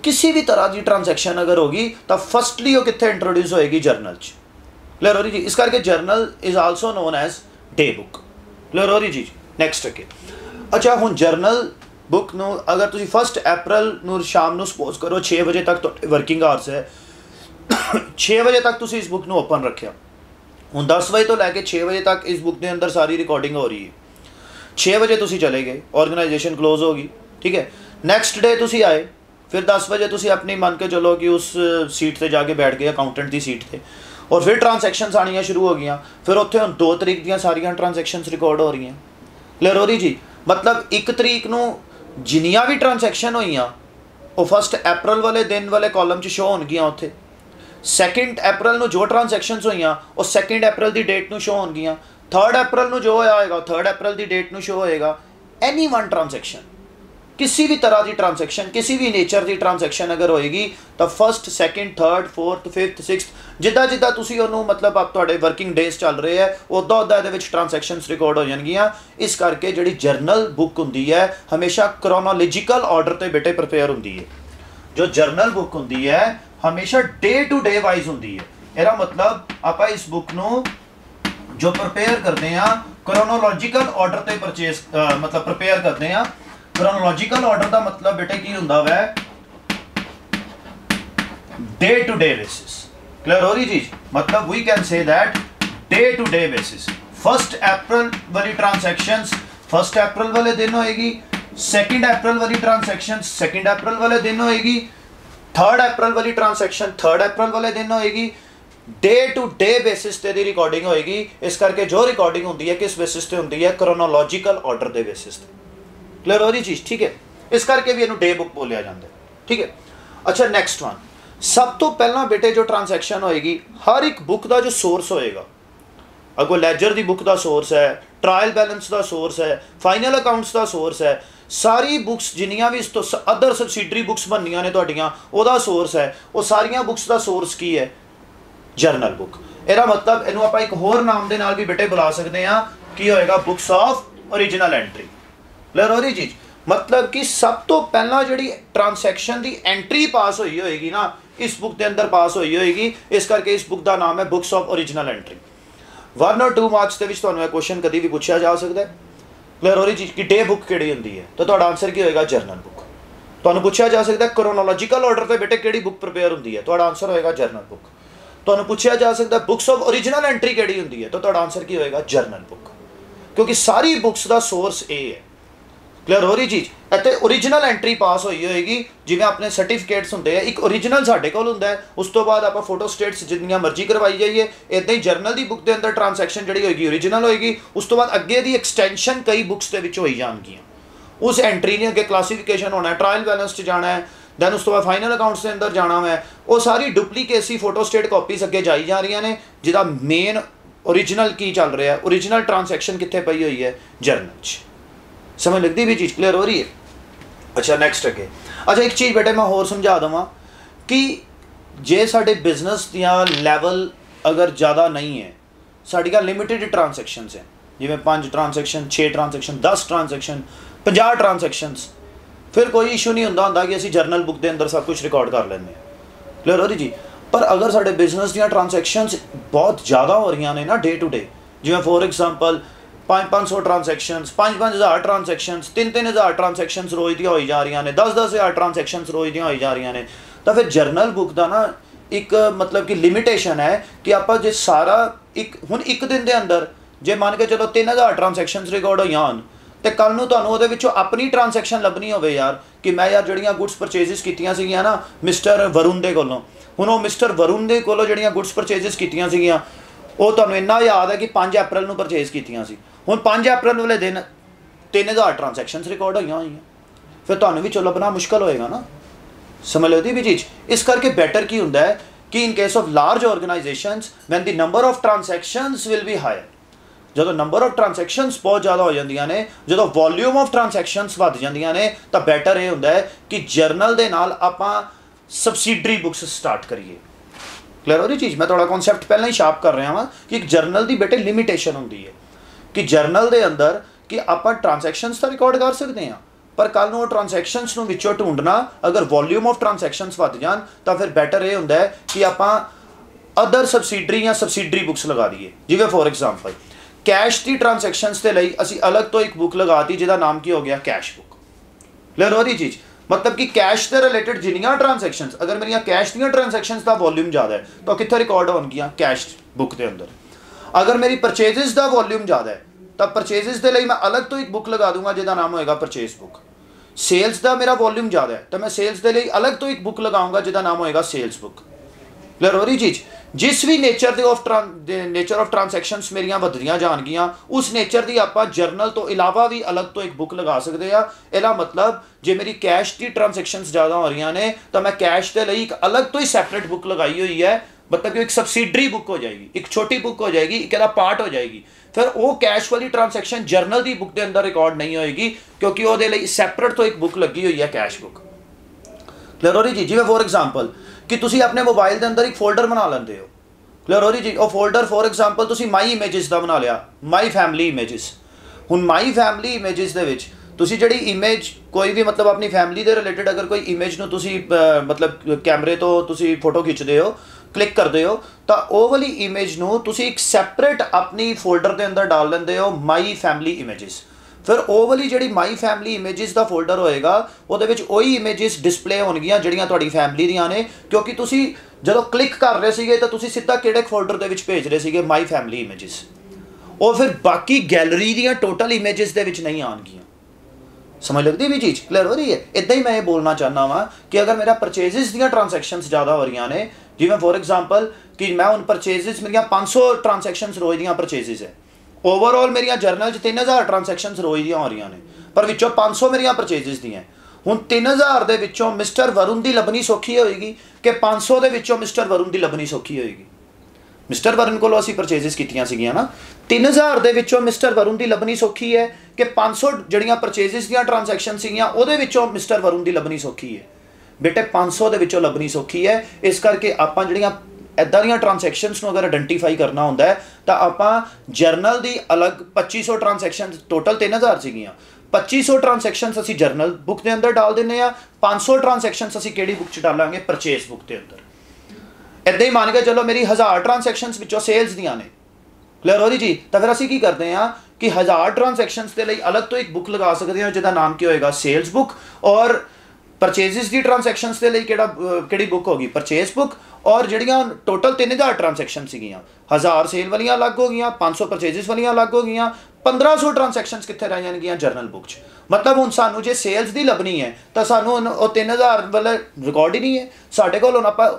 ਕਿਸੇ ਵੀ ਤਰ੍ਹਾਂ ਦੀ ਟ੍ਰਾਂਜੈਕਸ਼ਨ ਅਗਰ ਹੋਗੀ ਤਾਂ ਫਸਟਲੀ ਉਹ ਕਿੱਥੇ ਇੰਟਰੋਡਿਊਸ ਹੋਏਗੀ? ਜਰਨਲ 'ਚ। ਕਲੀਅਰ ਹੋ ਜੀ ਇਸ ਕਰਕੇ journal is also known as day book clear ਹੋ ਜੀ ਨੈਕਸਟ ਅਕੇ ਅੱਛਾ, ਹੁਣ ਜਰਨਲ ਬੁੱਕ ਨੂੰ ਅਗਰ ਤੁਸੀਂ 1 ਅਪ੍ਰੈਲ ਨੂੰ ਸ਼ਾਮ ਨੂੰ ਸਪੋਜ਼ ਕਰੋ 6 ਵਜੇ ਤੱਕ ਤੁਹਾਡੇ ਵਰਕਿੰਗ ਆਵਰਸ ਹੈ। 6 ਵਜੇ ਤੱਕ ਤੁਸੀਂ ਇਸ ਬੁੱਕ ਨੂੰ ਓਪਨ ਰੱਖਿਆ। ਹੁਣ 10 ਵਜੇ ਤੋਂ ਲੈ ਕੇ 6 ਵਜੇ ਤੱਕ ਇਸ ਬੁੱਕ ਦੇ ਅੰਦਰ ਸਾਰੀ ਰਿਕਾਰਡਿੰਗ ਹੋ ਰਹੀ ਹੈ। 6 ਵਜੇ ਤੁਸੀਂ ਚਲੇ ਗਏ ਆਰਗੇਨਾਈਜੇਸ਼ਨ ਕਲੋਜ਼ ਹੋ ਗਈ, ਠੀਕ ਹੈ। ਨੈਕਸਟ ਡੇ ਤੁਸੀਂ ਆਏ, ਫਿਰ 10 ਵਜੇ ਤੁਸੀਂ ਆਪਣੀ ਮੰਨ ਕੇ ਚਲੋ ਕਿ ਉਸ ਸੀਟ ਤੇ ਜਾ ਕੇ ਬੈਠ ਗਏ ਅਕਾਊਂਟੈਂਟ ਦੀ ਸੀਟ ਤੇ। ਔਰ ਫਿਰ ਟ੍ਰਾਂਜੈਕਸ਼ਨਸ ਆਣੀਆਂ ਸ਼ੁਰੂ ਹੋ ਗਈਆਂ। ਫਿਰ ਉੱਥੇ ਹੁਣ 2 ਤਰੀਕ ਦੀਆਂ ਸਾਰੀਆਂ ਟ੍ਰਾਂਜੈਕਸ਼ਨਸ ਰਿਕਾਰਡ ਹੋ ਰਹੀਆਂ। ਕਲੀਅਰ ਹੋ ਰਹੀ ਜੀ, ਮਤਲਬ 1 ਤਰੀਕ ਨੂੰ ਜਿੰਨੀਆਂ ਵੀ ਟ੍ਰਾਂਜੈਕਸ਼ਨ ਹੋਈਆਂ, ਉਹ 1 ਅਪ੍ਰੈਲ ਵਾਲੇ ਦਿਨ ਵਾਲੇ ਕਾਲਮ 'ਚ ਸ਼ੋ ਹੋਣਗੀਆਂ ਉੱਥੇ। 2 ਅਪ੍ਰੈਲ ਨੂੰ ਜੋ ਟ੍ਰਾਂਜੈਕਸ਼ਨਸ ਹੋਈਆਂ, ਉਹ 2 ਅਪ੍ਰੈਲ ਦੀ ਡੇਟ ਨੂੰ ਸ਼ੋ ਹੋਣਗੀਆਂ। 3 ਅਪ੍ਰੈਲ ਨੂੰ ਜੋ ਹੋਇਆ ਹੋਏਗਾ 3 ਅਪ੍ਰੈਲ ਦੀ ਡੇਟ ਨੂੰ ਸ਼ੋ ਹੋਏਗਾ। ਐਨੀ ਵਨ ਟ੍ਰਾਂਜੈਕਸ਼ਨ ਕਿਸੇ ਵੀ ਤਰ੍ਹਾਂ ਦੀ ਟ੍ਰਾਂਜੈਕਸ਼ਨ ਕਿਸੇ ਵੀ ਨੇਚਰ ਦੀ ਟ੍ਰਾਂਜੈਕਸ਼ਨ ਅਗਰ ਹੋਏਗੀ, ਤਾਂ first second third fourth fifth sixth ਜਿੱਦਾਂ ਜਿੱਦਾਂ ਤੁਸੀਂ ਉਹਨੂੰ ਮਤਲਬ ਆਪ ਤੁਹਾਡੇ ਵਰਕਿੰਗ ਡੇਜ਼ ਚੱਲ ਰਹੇ ਹੈ ਉਦਾਂ ਉਦਾਂ ਇਹਦੇ ਵਿੱਚ ਟ੍ਰਾਂਜੈਕਸ਼ਨਸ ਰਿਕਾਰਡ ਹੋ ਜਾਣਗੀਆਂ। ਇਸ ਕਰਕੇ ਜਿਹੜੀ ਜਰਨਲ ਬੁੱਕ ਹੁੰਦੀ ਹੈ, ਹਮੇਸ਼ਾ ਕ੍ਰੋਨੋਲੋਜੀਕਲ ਆਰਡਰ ਤੇ ਬੇਟੇ ਪ੍ਰਪੇਅਰ ਹੁੰਦੀ ਹੈ। ਜੋ ਜਰਨਲ ਬੁੱਕ ਹੁੰਦੀ ਹੈ ਹਮੇਸ਼ਾ ਡੇ ਟੂ ਡੇ ਵਾਈਜ਼ ਹੁੰਦੀ ਹੈ। ਇਹਦਾ ਮਤਲਬ ਆਪਾਂ ਇਸ ਬੁੱਕ ਨੂੰ ਜੋ ਪ੍ਰਪੇਅਰ ਕਰਦੇ ਆ ਕ੍ਰੋਨੋਲੋਜੀਕਲ ਆਰਡਰ ਤੇ ਪਰਚੇਸ ਮਤਲਬ ਪ੍ਰਿਪੇਅਰ ਕਰਦੇ ਆ ਕ੍ਰੋਨੋਲੋਜੀਕਲ ਆਰਡਰ ਦਾ ਮਤਲਬ ਬੇਟੇ ਕੀ ਹੁੰਦਾ ਵੈ? Day to day basis clear ਹੋ ਰਹੀ ਚੀਜ਼? ਮਤਲਬ we can say that day to day basis first April ਵਾਲੀ ਟ੍ਰਾਂਜੈਕਸ਼ਨਸ ਫਰਸਟ ਅਪ੍ਰੈਲ ਵਾਲੇ ਦਿਨ ਹੋਏਗੀ। ਸੈਕੰਡ ਅਪ੍ਰੈਲ ਵਾਲੀ ਟ੍ਰਾਂਜੈਕਸ਼ਨ ਸੈਕੰਡ ਅਪ੍ਰੈਲ ਵਾਲੇ ਦਿਨ ਹੋਏਗੀ। ਥਰਡ ਅਪ੍ਰੈਲ ਵਾਲੀ ਟ੍ਰਾਂਜੈਕਸ਼ਨ ਥਰਡ ਅਪ੍ਰੈਲ ਵਾਲੇ ਦਿਨ ਹੋਏਗੀ। ਡੇ ਟੂ ਡੇ ਬੇਸਿਸ ਤੇ ਦੀ ਰਿਕਾਰਡਿੰਗ ਹੋਏਗੀ। ਇਸ ਕਰਕੇ ਜੋ ਰਿਕਾਰਡਿੰਗ ਹੁੰਦੀ ਹੈ, ਕਿਸ ਬੇਸਿਸ ਤੇ ਹੁੰਦੀ ਹੈ? ਕ੍ਰੋਨੋਲੋਜੀਕਲ ਆਰਡਰ ਦੇ ਬੇਸਿਸ ਤੇ। ਕਲੀਅਰ ਹੋ ਰਹੀ ਚੀਜ਼? ਠੀਕ ਹੈ। ਇਸ ਕਰਕੇ ਵੀ ਇਹਨੂੰ ਡੇ ਬੁੱਕ ਬੋਲਿਆ ਜਾਂਦਾ ਠੀਕ ਹੈ। ਅੱਛਾ ਨੈਕਸਟ ਵਨ ਸਭ ਤੋਂ ਪਹਿਲਾਂ ਬੇਟੇ ਜੋ ਟ੍ਰਾਂਜੈਕਸ਼ਨ ਹੋਏਗੀ, ਹਰ ਇੱਕ ਬੁੱਕ ਦਾ ਜੋ ਸੋਰਸ ਹੋਏਗਾ, ਅਗੋ ਲੈਜਰ ਦੀ ਬੁੱਕ ਦਾ ਸੋਰਸ ਹੈ ਟ੍ਰਾਇਲ ਬੈਲੈਂਸ ਦਾ ਸੋਰਸ ਹੈ ਫਾਈਨਲ ਅਕਾਊਂਟਸ ਦਾ ਸੋਰਸ ਹੈ ਸਾਰੀ ਬੁੱਕਸ ਜਿੰਨੀਆਂ ਵੀ ਇਸ ਤੋਂ ਅਦਰ ਸਬਸਿਡਰੀ ਬੁੱਕਸ ਬਣਨੀਆਂ ਨੇ ਤੁਹਾਡੀਆਂ, ਉਹਦਾ ਸੋਰਸ ਹੈ। ਉਹ ਸਾਰੀਆਂ ਬੁੱਕਸ ਦਾ ਸੋਰਸ ਕੀ ਹੈ? ਜਰਨਲ ਬੁੱਕ ਇਹਦਾ ਮਤਲਬ ਇਹਨੂੰ ਆਪਾਂ ਇੱਕ ਹੋਰ ਨਾਮ ਦੇ ਨਾਲ ਵੀ ਬੇਟੇ ਬੁਲਾ ਸਕਦੇ ਆ ਕੀ ਹੋਏਗਾ? ਬੁੱਕਸ ਆਫ origignal ਐਂਟਰੀ ਲੈ ਹੋ ਰਹੀ ਚੀਜ਼। ਮਤਲਬ ਕਿ ਸਭ ਤੋਂ ਪਹਿਲਾਂ ਜਿਹੜੀ ਟ੍ਰਾਂਜੈਕਸ਼ਨ ਦੀ ਐਂਟਰੀ ਪਾਸ ਹੋਈ ਹੋਏਗੀ ਨਾ, ਇਸ ਬੁੱਕ ਦੇ ਅੰਦਰ ਪਾਸ ਹੋਈ ਹੋਏਗੀ। ਇਸ ਕਰਕੇ ਇਸ ਬੁੱਕ ਦਾ ਨਾਮ ਹੈ ਬੁੱਕਸ ਆਫ origignal ਐਂਟਰੀ 1 ਔਰ 2 ਮਾਰਕਸ ਦੇ ਵਿੱਚ ਤੁਹਾਨੂੰ ਇਹ ਕੁਐਸਚਨ ਕਦੀ ਵੀ ਪੁੱਛਿਆ ਜਾ ਸਕਦਾ ਹੈ। ਕਲੀਅਰ ਹੋ ਰਹੀ ਚੀਜ਼ ਕਿ ਡੇ ਬੁੱਕ ਕਿਹੜੀ ਹੁੰਦੀ ਹੈ? ਤਾਂ ਤੁਹਾਡਾ ਆਨਸਰ ਕੀ ਹੋਏਗਾ? ਜਰਨਲ ਬੁੱਕ ਤੁਹਾਨੂੰ ਪੁੱਛਿਆ ਜਾ ਸਕਦਾ ਹੈ ਕ੍ਰੋਨੋਲੋਜੀਕਲ ਆਰਡਰ ਤੇ ਬੇਟੇ ਕਿਹੜੀ ਬੁੱਕ ਪ੍ਰਪੇਅਰ ਹੁੰਦੀ ਹੈ? ਤੁਹਾਡਾ ਆਨਸਰ ਹੋਏਗਾ ਜਰਨਲ ਬੁੱਕ ਤੁਹਾਨੂੰ ਪੁੱਛਿਆ ਜਾ ਸਕਦਾ ਬੁੱਕਸ ਆਫ origignal ਐਂਟਰੀ ਕਿਹੜੀ ਹੁੰਦੀ ਹੈ? ਤਾਂ ਤੁਹਾਡਾ ਆਨਸਰ ਕੀ ਹੋਏਗਾ? ਜਰਨਲ ਬੁੱਕ ਕਿਉਂਕਿ ਸਾਰੀ ਬੁੱਕਸ ਦਾ ਸੋਰਸ ਇਹ ਹੈ। ਕਲੀਅਰ ਹੋ ਰਹੀ ਚੀਜ਼? ਅਤੇ origignal ਐਂਟਰੀ ਪਾਸ ਹੋਈ ਹੋਏਗੀ, ਜਿਵੇਂ ਆਪਣੇ ਸਰਟੀਫਿਕੇਟਸ ਹੁੰਦੇ ਆ, ਇੱਕ origignal ਸਾਡੇ ਕੋਲ ਹੁੰਦਾ ਹੈ। ਉਸ ਤੋਂ ਬਾਅਦ ਆਪਾਂ ਫੋਟੋ ਸਟੇਟਸ ਜਿੰਨੀਆਂ ਮਰਜ਼ੀ ਕਰਵਾਈ ਜਾਈਏ ਇਦਾਂ ਹੀ ਜਰਨਲ ਦੀ ਬੁੱਕ ਦੇ ਅੰਦਰ ਟ੍ਰਾਂਜੈਕਸ਼ਨ ਜਿਹੜੀ ਹੋਏਗੀ origignal ਹੋਏਗੀ। ਉਸ ਤੋਂ ਬਾਅਦ ਅੱਗੇ ਦੀ ਐਕਸਟੈਂਸ਼ਨ ਕਈ ਬੁੱਕਸ ਦੇ ਵਿੱਚ ਹੋਈ ਜਾਣਗੀਆਂ। ਉਸ ਐਂਟਰੀ ਨੇ ਅੱਗੇ ਕਲਾਸੀਫਿਕੇਸ਼ਨ ਹੋਣਾ ਹੈ ਟ੍ਰਾਇਲ ਬੈਲੈਂਸ 'ਚ ਜਾਣਾ ਹੈ ਦੈਨ ਉਸ ਤੋਂ ਬਾਅਦ ਫਾਈਨਲ ਅਕਾਊਂਟਸ ਦੇ ਅੰਦਰ ਜਾਣਾ ਹੈ। ਉਹ ਸਾਰੀ ਡੁਪਲੀਕੇਸੀ ਫੋਟੋ ਸਟੇਟ ਕਾਪੀਜ਼ ਅੱਗੇ ਜਾਈ ਜਾ ਰਹੀਆਂ ਨੇ, ਜਿਹਦਾ ਮੇਨ origignal ਕੀ ਚੱਲ ਰਿਹਾ ਹੈ? origignal ਟ੍ਰਾਂਜੈਕਸ਼ਨ ਕਿੱਥੇ ਪਈ ਹੋਈ ਹੈ? ਜਰਨਲ 'ਚ। ਸਮਝ ਲੱਗਦੀ ਵੀ ਚੀਜ਼ ਕਲੀਅਰ ਹੋ ਰਹੀ ਹੈ? ਅੱਛਾ ਨੈਕਸਟ ਅੱਗੇ। ਅੱਛਾ, ਇੱਕ ਚੀਜ਼ ਬੇਟੇ ਮੈਂ ਹੋਰ ਸਮਝਾ ਦਵਾਂ ਕਿ ਜੇ ਸਾਡੇ ਬਿਜ਼ਨਸ ਦੀਆਂ ਲੈਵਲ ਅਗਰ ਜ਼ਿਆਦਾ ਨਹੀਂ ਹੈ, ਸਾਡੀਆਂ ਲਿਮਿਟਿਡ ਟ੍ਰਾਂਜੈਕਸ਼ਨਸ ਹੈ। ਜਿਵੇਂ 5 ਟ੍ਰਾਂਜੈਕਸ਼ਨ 6 ਟ੍ਰਾਂਜੈਕਸ਼ਨ 10 ਟ੍ਰਾਂਜੈਕਸ਼ਨ 50 ਟ੍ਰਾਂਜੈਕਸ਼ਨਸ ਫਿਰ ਕੋਈ ਇਸ਼ੂ ਨਹੀਂ ਹੁੰਦਾ ਹੁੰਦਾ ਕਿ ਅਸੀਂ ਜਰਨਲ ਬੁੱਕ ਦੇ ਅੰਦਰ ਸਭ ਕੁਝ ਰਿਕਾਰਡ ਕਰ ਲੈਂਦੇ ਹਾਂ। ਕਲੀਅਰ ਹੋ ਰਹੀ ਜੀ? ਪਰ ਅਗਰ ਸਾਡੇ ਬਿਜ਼ਨਸ ਦੀਆਂ ਟ੍ਰਾਂਜੈਕਸ਼ਨਸ ਬਹੁਤ ਜ਼ਿਆਦਾ ਹੋ ਰਹੀਆਂ ਨੇ ਨਾ ਡੇ ਟੂ ਡੇ ਜਿਵੇਂ for example 5-500 transactions 5-5000 transactions 3-3000 transactions ਰੋਜ਼ ਦੀਆਂ ਹੋਈ ਜਾ ਰਹੀਆਂ ਨੇ 10-10000 ਟ੍ਰਾਂਜੈਕਸ਼ਨਸ ਰੋਜ਼ ਦੀਆਂ ਹੋਈ ਜਾ ਰਹੀਆਂ ਨੇ। ਤਾਂ ਫਿਰ ਜਰਨਲ ਬੁੱਕ ਦਾ ਨਾ ਇੱਕ ਮਤਲਬ ਕਿ ਲਿਮਿਟੇਸ਼ਨ ਹੈ ਕਿ ਆਪਾਂ ਜੇ ਸਾਰਾ ਇੱਕ, ਹੁਣ ਇੱਕ ਦਿਨ ਦੇ ਅੰਦਰ ਜੇ ਮੰਨ ਕੇ ਚਲੋ 3000 ਟ੍ਰਾਂਜੈਕਸ਼ਨਸ ਰਿਕਾਰਡ ਹੋਈਆਂ ਹਨ ਤੇ ਕੱਲ ਨੂੰ ਤੁਹਾਨੂੰ ਉਹਦੇ ਵਿੱਚੋਂ ਆਪਣੀ ਟ੍ਰਾਂਜੈਕਸ਼ਨ ਲੱਭਣੀ ਹੋਵੇ ਯਾਰ, ਕਿ ਮੈਂ ਯਾਰ ਜਿਹੜੀਆਂ ਗੁੱਡਸ ਪਰਚੇਜ਼ਸ ਕੀਤੀਆਂ ਸੀਗੀਆਂ ਨਾ ਮਿਸਟਰ ਵਰੁਣ ਦੇ ਕੋਲੋਂ, ਹੁਣ ਉਹ ਮਿਸਟਰ ਵਰੁਣ ਦੇ ਕੋਲੋਂ ਜਿਹੜੀਆਂ ਗੁੱਡਸ ਪਰਚੇਜ਼ਸ ਕੀਤੀਆਂ ਸੀਗੀਆਂ, ਉਹ ਤੁਹਾਨੂੰ ਇੰਨਾ ਯਾਦ ਹੈ ਕਿ 5 ਅਪ੍ਰੈਲ ਨੂੰ ਪਰਚੇਜ਼ ਕੀਤੀਆਂ ਸੀ। ਹੁਣ 5 ਅਪ੍ਰੈਲ ਵਾਲੇ ਦਿਨ 3000 ਟ੍ਰਾਂਜੈਕਸ਼ਨਸ ਰਿਕਾਰਡ ਹੋਈਆਂ ਹੋਈਆਂ। ਫਿਰ ਤੁਹਾਨੂੰ ਵੀ ਚਲੋ ਬਣਾ ਮੁਸ਼ਕਲ ਹੋਏਗਾ ਨਾ। ਸਮਝ ਲਓ ਦੀ ਵੀ ਚੀਜ਼। ਇਸ ਕਰਕੇ ਬੈਟਰ ਕੀ ਹੁੰਦਾ ਹੈ ਕਿ in case of large organisations when the number of transactions will be higher ਜਦੋਂ ਨੰਬਰ ਆਫ ਟ੍ਰਾਂਜੈਕਸ਼ਨਸ ਬਹੁਤ ਜ਼ਿਆਦਾ ਹੋ ਜਾਂਦੀਆਂ ਨੇ, ਜਦੋਂ ਵੋਲਿਊਮ ਆਫ ਟ੍ਰਾਂਜੈਕਸ਼ਨਸ ਵੱਧ ਜਾਂਦੀਆਂ ਨੇ, ਤਾਂ ਬੈਟਰ ਇਹ ਹੁੰਦਾ ਹੈ ਕਿ ਜਰਨਲ ਦੇ ਨਾਲ ਆਪਾਂ ਸਬਸਿਡਰੀ ਬੁੱਕਸ ਸਟਾਰਟ ਕਰੀਏ। ਕਲੀਅਰ ਹੋ ਰਹੀ ਚੀਜ਼? ਮੈਂ ਤੁਹਾਡਾ ਕਨਸੈਪਟ ਪਹਿਲਾਂ ਹੀ ਸ਼ਾਰਪ ਕਰ ਰਿਹਾ ਹਾਂ ਕਿ ਇੱਕ ਜਰਨਲ ਦੀ ਬੇਟੇ ਲਿਮਿਟੇਸ਼ਨ ਹੁੰਦੀ ਹੈ। ਕਿ ਜਰਨਲ ਦੇ ਅੰਦਰ ਕਿ ਆਪਾਂ ਟ੍ਰਾਂਜੈਕਸ਼ਨਸ ਤਾਂ ਰਿਕਾਰਡ ਕਰ ਸਕਦੇ ਹਾਂ, ਪਰ ਕੱਲ ਨੂੰ ਉਹ ਟ੍ਰਾਂਜੈਕਸ਼ਨਸ ਨੂੰ ਵਿੱਚੋਂ ਢੂੰਡਣਾ, ਅਗਰ ਵੋਲਿਊਮ ਆਫ ਟ੍ਰਾਂਜੈਕਸ਼ਨਸ ਵੱਧ ਜਾਣ, ਤਾਂ ਫਿਰ ਬੈਟਰ ਇਹ ਹੁੰਦਾ ਹੈ ਕਿ ਆਪਾਂ ਅਦਰ ਸਬਸਿਡਰੀ ਜਾਂ ਸਬਸਿਡਰੀ ਬੁੱਕਸ ਲਗਾ ਦਈਏ। ਜਿਵੇਂ ਫੋਰ ਐਗਜ਼ਾਮਪਲ ਕੈਸ਼ ਦੀ ਟ੍ਰਾਂਜੈਕਸ਼ਨਸ ਦੇ ਲਈ ਅਸੀਂ ਅਲੱਗ ਤੋਂ ਇੱਕ ਬੁੱਕ ਲਗਾਤੀ, ਜਿਹਦਾ ਨਾਮ ਕੀ ਹੋ ਗਿਆ? ਕੈਸ਼ ਬੁੱਕ ਲੈ ਲਓ ਰਹੀ ਚੀਜ਼। ਮਤਲਬ ਕਿ ਕੈਸ਼ ਦੇ ਰਿਲੇਟਡ ਜਿੰਨੀਆਂ ਟ੍ਰਾਂਜੈਕਸ਼ਨਸ ਅਗਰ ਮੇਰੀਆਂ ਕੈਸ਼ ਦੀਆਂ ਟ੍ਰਾਂਜੈਕਸ਼ਨਸ ਦਾ ਵੋਲਿਊਮ ਜ਼ਿਆਦਾ ਹੈ, ਤਾਂ ਕਿੱਥੇ ਰਿਕਾਰਡ ਹੋਣਗੀਆਂ? ਕੈਸ਼ ਬੁੱਕ ਦੇ ਅੰਦਰ। ਅਗਰ ਮੇਰੀ ਪਰਚੇਜ਼ਸ ਦਾ ਵੋਲਿਊਮ ਜ਼ਿਆਦਾ ਹੈ, ਤਾਂ ਪਰਚੇਜ਼ਸ ਦੇ ਲਈ ਮੈਂ ਅਲੱਗ ਤੋਂ ਇੱਕ ਬੁੱਕ ਲਗਾ ਦੂੰਗਾ ਜਿਹਦਾ ਨਾਮ ਹੋਏਗਾ ਪਰਚੇਜ਼ ਬੁੱਕ ਸੇਲਸ ਦਾ ਮੇਰਾ ਵੋਲਿਊਮ ਜ਼ਿਆਦਾ ਹੈ, ਤਾਂ ਮੈਂ ਸੇਲਸ ਦੇ ਲਈ ਅਲੱਗ ਤੋਂ ਇੱਕ ਬੁੱਕ ਲਗਾਉਂਗਾ ਜਿਹਦਾ ਨਾਮ ਹੋਏਗਾ ਸੇਲਸ ਬੁੱਕ ਕਲੀਅਰ ਹੋ ਰਹੀ ਚੀਜ਼? ਜਿਸ ਵੀ ਨੇਚਰ ਦੇ ਆਫ ਨੇਚਰ ਆਫ ਟ੍ਰਾਂਜੈਕਸ਼ਨਸ ਮੇਰੀਆਂ ਵਧਦੀਆਂ ਜਾਣਗੀਆਂ, ਉਸ ਨੇਚਰ ਦੀ ਆਪਾਂ ਜਰਨਲ ਤੋਂ ਇਲਾਵਾ ਵੀ ਅਲੱਗ ਤੋਂ ਇੱਕ ਬੁੱਕ ਲਗਾ ਸਕਦੇ ਆ ਇਹਦਾ ਮਤਲਬ, ਜੇ ਮੇਰੀ ਕੈਸ਼ ਦੀ ਟ੍ਰਾਂਜੈਕਸ਼ਨਸ ਜ਼ਿਆਦਾ ਹੋ ਰਹੀਆਂ ਨੇ, ਤਾਂ ਮੈਂ ਕੈਸ਼ ਦੇ ਲਈ ਇੱਕ ਅਲੱਗ ਤੋਂ ਹੀ ਸੈਪਰੇਟ ਬੁੱਕ ਲਗਾਈ ਹੋਈ ਹੈ ਮਤਲਬ ਕਿ ਇੱਕ ਸਬਸਿਡਰੀ ਬੁੱਕ ਹੋ ਜਾਏਗੀ, ਇੱਕ ਛੋਟੀ ਬੁੱਕ ਹੋ ਜਾਏਗੀ, ਇੱਕ ਇਹਦਾ ਪਾਰਟ ਹੋ ਜਾਏਗੀ। ਫਿਰ ਉਹ ਕੈਸ਼ ਵਾਲੀ ਟ੍ਰਾਂਜੈਕਸ਼ਨ ਜਰਨਲ ਦੀ ਬੁੱਕ ਦੇ ਅੰਦਰ ਰਿਕਾਰਡ ਨਹੀਂ ਹੋਏਗੀ, ਕਿਉਂਕਿ ਉਹਦੇ ਲਈ ਸੈਪਰੇਟ ਤੋਂ ਇੱਕ ਬੁੱਕ ਲੱਗੀ ਹੋਈ ਹੈ ਕੈਸ਼ ਬੁੱਕ ਕਲੀਅਰ ਜੀ, ਜਿਵੇਂ ਫੋਰ ਐਗਜ਼ਾਮਪਲ ਕਿ ਤੁਸੀਂ ਆਪਣੇ ਮੋਬਾਈਲ ਦੇ ਅੰਦਰ ਇੱਕ ਫੋਲਡਰ ਬਣਾ ਲੈਂਦੇ ਹੋ। ਕਲੀਅਰ ਜੀ, ਉਹ ਫੋਲਡਰ ਫੋਰ ਐਗਜ਼ਾਮਪਲ ਤੁਸੀਂ ਮਾਈ ਇਮੇजेस ਦਾ ਬਣਾ ਲਿਆ ਮਾਈ ਫੈਮਿਲੀ ਇਮੇजेस ਹੁਣ ਮਾਈ ਫੈਮਿਲੀ ਇਮੇजेस ਦੇ ਵਿੱਚ ਤੁਸੀਂ ਜਿਹੜੀ ਇਮੇਜ ਕੋਈ ਵੀ ਮਤਲਬ ਆਪਣੀ ਫੈਮਿਲੀ ਦੇ ਰਿਲੇਟਡ ਅਗਰ ਕੋਈ ਇਮੇਜ ਨੂੰ ਤੁਸੀਂ ਮਤਲਬ ਕੈਮਰੇ ਤੋਂ ਤੁਸੀਂ ਫੋਟੋ ਖਿੱਚਦੇ ਹੋ ਕਲਿੱਕ ਕਰਦੇ ਹੋ, ਤਾਂ ਉਹ ਵਾਲੀ ਇਮੇਜ ਨੂੰ ਤੁਸੀਂ ਇੱਕ ਸੈਪਰੇਟ ਆਪਣੀ ਫੋਲਡਰ ਦੇ ਅੰਦਰ ਡਾਲ ਲੈਂਦੇ ਹੋ ਮਾਈ ਫੈਮਿਲੀ ਇਮੇजेस ਫਿਰ ਉਹ ਵਾਲੀ ਜਿਹੜੀ ਮਾਈ ਫੈਮਿਲੀ ਇਮੇजेस ਦਾ ਫੋਲਡਰ ਹੋਏਗਾ, ਉਹਦੇ ਵਿੱਚ ਉਹੀ ਇਮੇजेस ਡਿਸਪਲੇ ਹੋਣਗੀਆਂ ਜਿਹੜੀਆਂ ਤੁਹਾਡੀ ਫੈਮਿਲੀ ਦੀਆਂ ਨੇ, ਕਿਉਂਕਿ ਤੁਸੀਂ ਜਦੋਂ ਕਲਿੱਕ ਕਰ ਰਹੇ ਸੀਗੇ, ਤਾਂ ਤੁਸੀਂ ਸਿੱਧਾ ਕਿਹੜੇ ਫੋਲਡਰ ਦੇ ਵਿੱਚ ਭੇਜ ਰਹੇ ਸੀਗੇ ਮਾਈ ਫੈਮਿਲੀ ਇਮੇजेस ਉਹ ਫਿਰ ਬਾਕੀ ਗੈਲਰੀ ਦੀਆਂ ਟੋਟਲ ਇਮੇजेस ਦੇ ਵਿੱਚ ਨਹੀਂ ਆਣਗੀਆਂ ਸਮਝ ਲੱਗਦੀ ਵੀ ਚੀਜ਼? ਕਲੀਅਰ ਹੋ ਰਹੀ ਹੈ? ਇਦਾਂ ਹੀ ਮੈਂ ਇਹ ਬੋਲਣਾ ਚਾਹਨਾ ਵਾਂ ਕਿ ਅਗਰ ਮੇਰਾ ਪਰਚੇਜ਼ਸ ਦੀਆਂ ਟ੍ਰਾਂਜੈਕਸ਼ਨਸ ਜ਼ਿਆਦਾ ਹੋ ਰਹੀਆਂ ਨੇ ਜਿਵੇਂ ਫੋਰ ਐਗਜ਼ਾਮਪਲ ਕਿ ਮੈਂ ਹੁਣ ਪਰਚੇਜ਼ਸ ਮੇਰੀਆਂ 500 ਟ੍ਰਾਂਜੈਕਸ਼ਨਸ ਰੋਜ਼ ਦੀਆਂ ਪਰਚੇਜ਼ਸ ਹੈ। ਓਵਰਆਲ ਮੇਰੀਆਂ ਜਰਨਲ 'ਚ 3000 ਟ੍ਰਾਂਜੈਕਸ਼ਨਸ ਰੋਜ਼ ਦੀਆਂ ਹੋ ਰਹੀਆਂ ਨੇ, ਪਰ ਵਿੱਚੋਂ 500 ਮੇਰੀਆਂ ਪਰਚੇਜ਼ਸ ਦੀਆਂ ਹੁਣ 3000 ਦੇ ਵਿੱਚੋਂ ਮਿਸਟਰ ਵਰੁਣ ਦੀ ਲੱਭਣੀ ਸੌਖੀ ਹੋਏਗੀ ਕਿ 500 ਦੇ ਵਿੱਚੋਂ ਮਿਸਟਰ ਵਰੁਣ ਦੀ ਲੱਭਣੀ ਸੌਖੀ ਹੋਏਗੀ? ਮਿਸਟਰ ਵਰੁਣ ਕੋਲੋਂ ਅਸੀਂ ਪਰਚੇਜ਼ਸ ਕੀਤੀਆਂ ਸੀਗੀਆਂ ਨਾ। 3000 ਦੇ ਵਿੱਚੋਂ ਮਿਸਟਰ ਵਰੁਣ ਦੀ ਲੱਭਣੀ ਸੌਖੀ ਹੈ ਕਿ 500 ਜਿਹੜੀਆਂ ਪਰਚੇਜ਼ਸ ਦੀਆਂ ਟ੍ਰਾਂਜੈਕਸ਼ਨ ਸੀਗੀਆਂ, ਉਹਦੇ ਵਿੱਚੋਂ ਮਿਸਟਰ ਵਰੁਣ ਦੀ ਲੱਭਣੀ ਸੌਖੀ ਹੈ। ਬੇਟੇ 500 ਦੇ ਵਿੱਚੋਂ ਲੱਭਣੀ ਸੌਖੀ ਹੈ। ਇਸ ਕਰਕੇ ਆਪਾਂ ਜਿਹੜੀਆਂ ਐਦਾਂ ਦੀਆਂ ਟ੍ਰਾਂਜੈਕਸ਼ਨਸ ਨੂੰ ਅਗਰ ਆਇਡੈਂਟੀਫਾਈ ਕਰਨਾ ਹੁੰਦਾ ਹੈ, ਤਾਂ ਆਪਾਂ ਜਰਨਲ ਦੀ ਅਲੱਗ 2500 ਟ੍ਰਾਂਜੈਕਸ਼ਨਸ ਟੋਟਲ 3000 ਸੀਗੀਆਂ। 2500 ਟ੍ਰਾਂਜੈਕਸ਼ਨਸ ਅਸੀਂ ਜਰਨਲ ਬੁੱਕ ਦੇ ਅੰਦਰ ਡਾਲ ਦਿੰਨੇ ਆ 500 ਟ੍ਰਾਂਜੈਕਸ਼ਨਸ ਅਸੀਂ ਕਿਹੜੀ ਬੁੱਕ 'ਚ ਡਾਲਾਂਗੇ? ਪਰਚੇਸ ਬੁੱਕ ਦੇ ਅੰਦਰ। ਇਦਾਂ ਹੀ ਮੰਨ ਕੇ ਚਲੋ ਮੇਰੀ 1000 ਟ੍ਰਾਂਜੈਕਸ਼ਨਸ ਵਿੱਚੋਂ ਸੇਲਸ ਦੀਆਂ ਨੇ। ਕਲੀਅਰ ਹੋ ਰਹੀ ਜੀ? ਤਾਂ ਫਿਰ ਅਸੀਂ ਕੀ ਕਰਦੇ ਆ ਕਿ 1000 ਟ੍ਰਾਂਜੈਕਸ਼ਨਸ ਦੇ ਲਈ ਅਲੱਗ ਤੋਂ ਇੱਕ ਬੁੱਕ ਲਗਾ ਸਕਦੇ ਹਾਂ, ਜਿਹਦਾ ਨਾਮ ਕੀ ਹੋਏਗਾ? ਸੇਲਸ ਬੁੱਕ ਔਰ ਪਰਚੇਜ਼ਸ ਦੀ ਟ੍ਰਾਂਜੈਕਸ਼ਨਸ ਦੇ ਲਈ ਕਿਹੜਾ ਕਿਹੜੀ ਬੁੱਕ ਹੋਗੀ ਪਰਚੇਸ ਬੁੱਕ ਔਰ ਜਿਹੜੀਆਂ ਟੋਟਲ 3000 ਟ੍ਰਾਂਜੈਕਸ਼ਨ ਸੀਗੀਆਂ। 1000 ਸੇਲ ਵਾਲੀਆਂ ਅਲੱਗ ਹੋ ਗਈਆਂ 500 ਪਰਚੇਜ਼ਸ ਵਾਲੀਆਂ ਅਲੱਗ ਹੋ ਗਈਆਂ 1500 ਟ੍ਰਾਂਜੈਕਸ਼ਨਸ ਕਿੱਥੇ ਰਹਿ ਜਾਣਗੀਆਂ ਜਰਨਲ ਬੁੱਕ 'ਚ। ਮਤਲਬ ਹੁਣ ਸਾਨੂੰ ਜੇ ਸੇਲਸ ਦੀ ਲੱਭਣੀ ਹੈ, ਤਾਂ ਸਾਨੂੰ ਉਹ 3000 ਵਾਲਾ ਰਿਕਾਰਡ ਹੀ ਨਹੀਂ ਹੈ। ਸਾਡੇ ਕੋਲ ਹੁਣ ਆਪਾਂ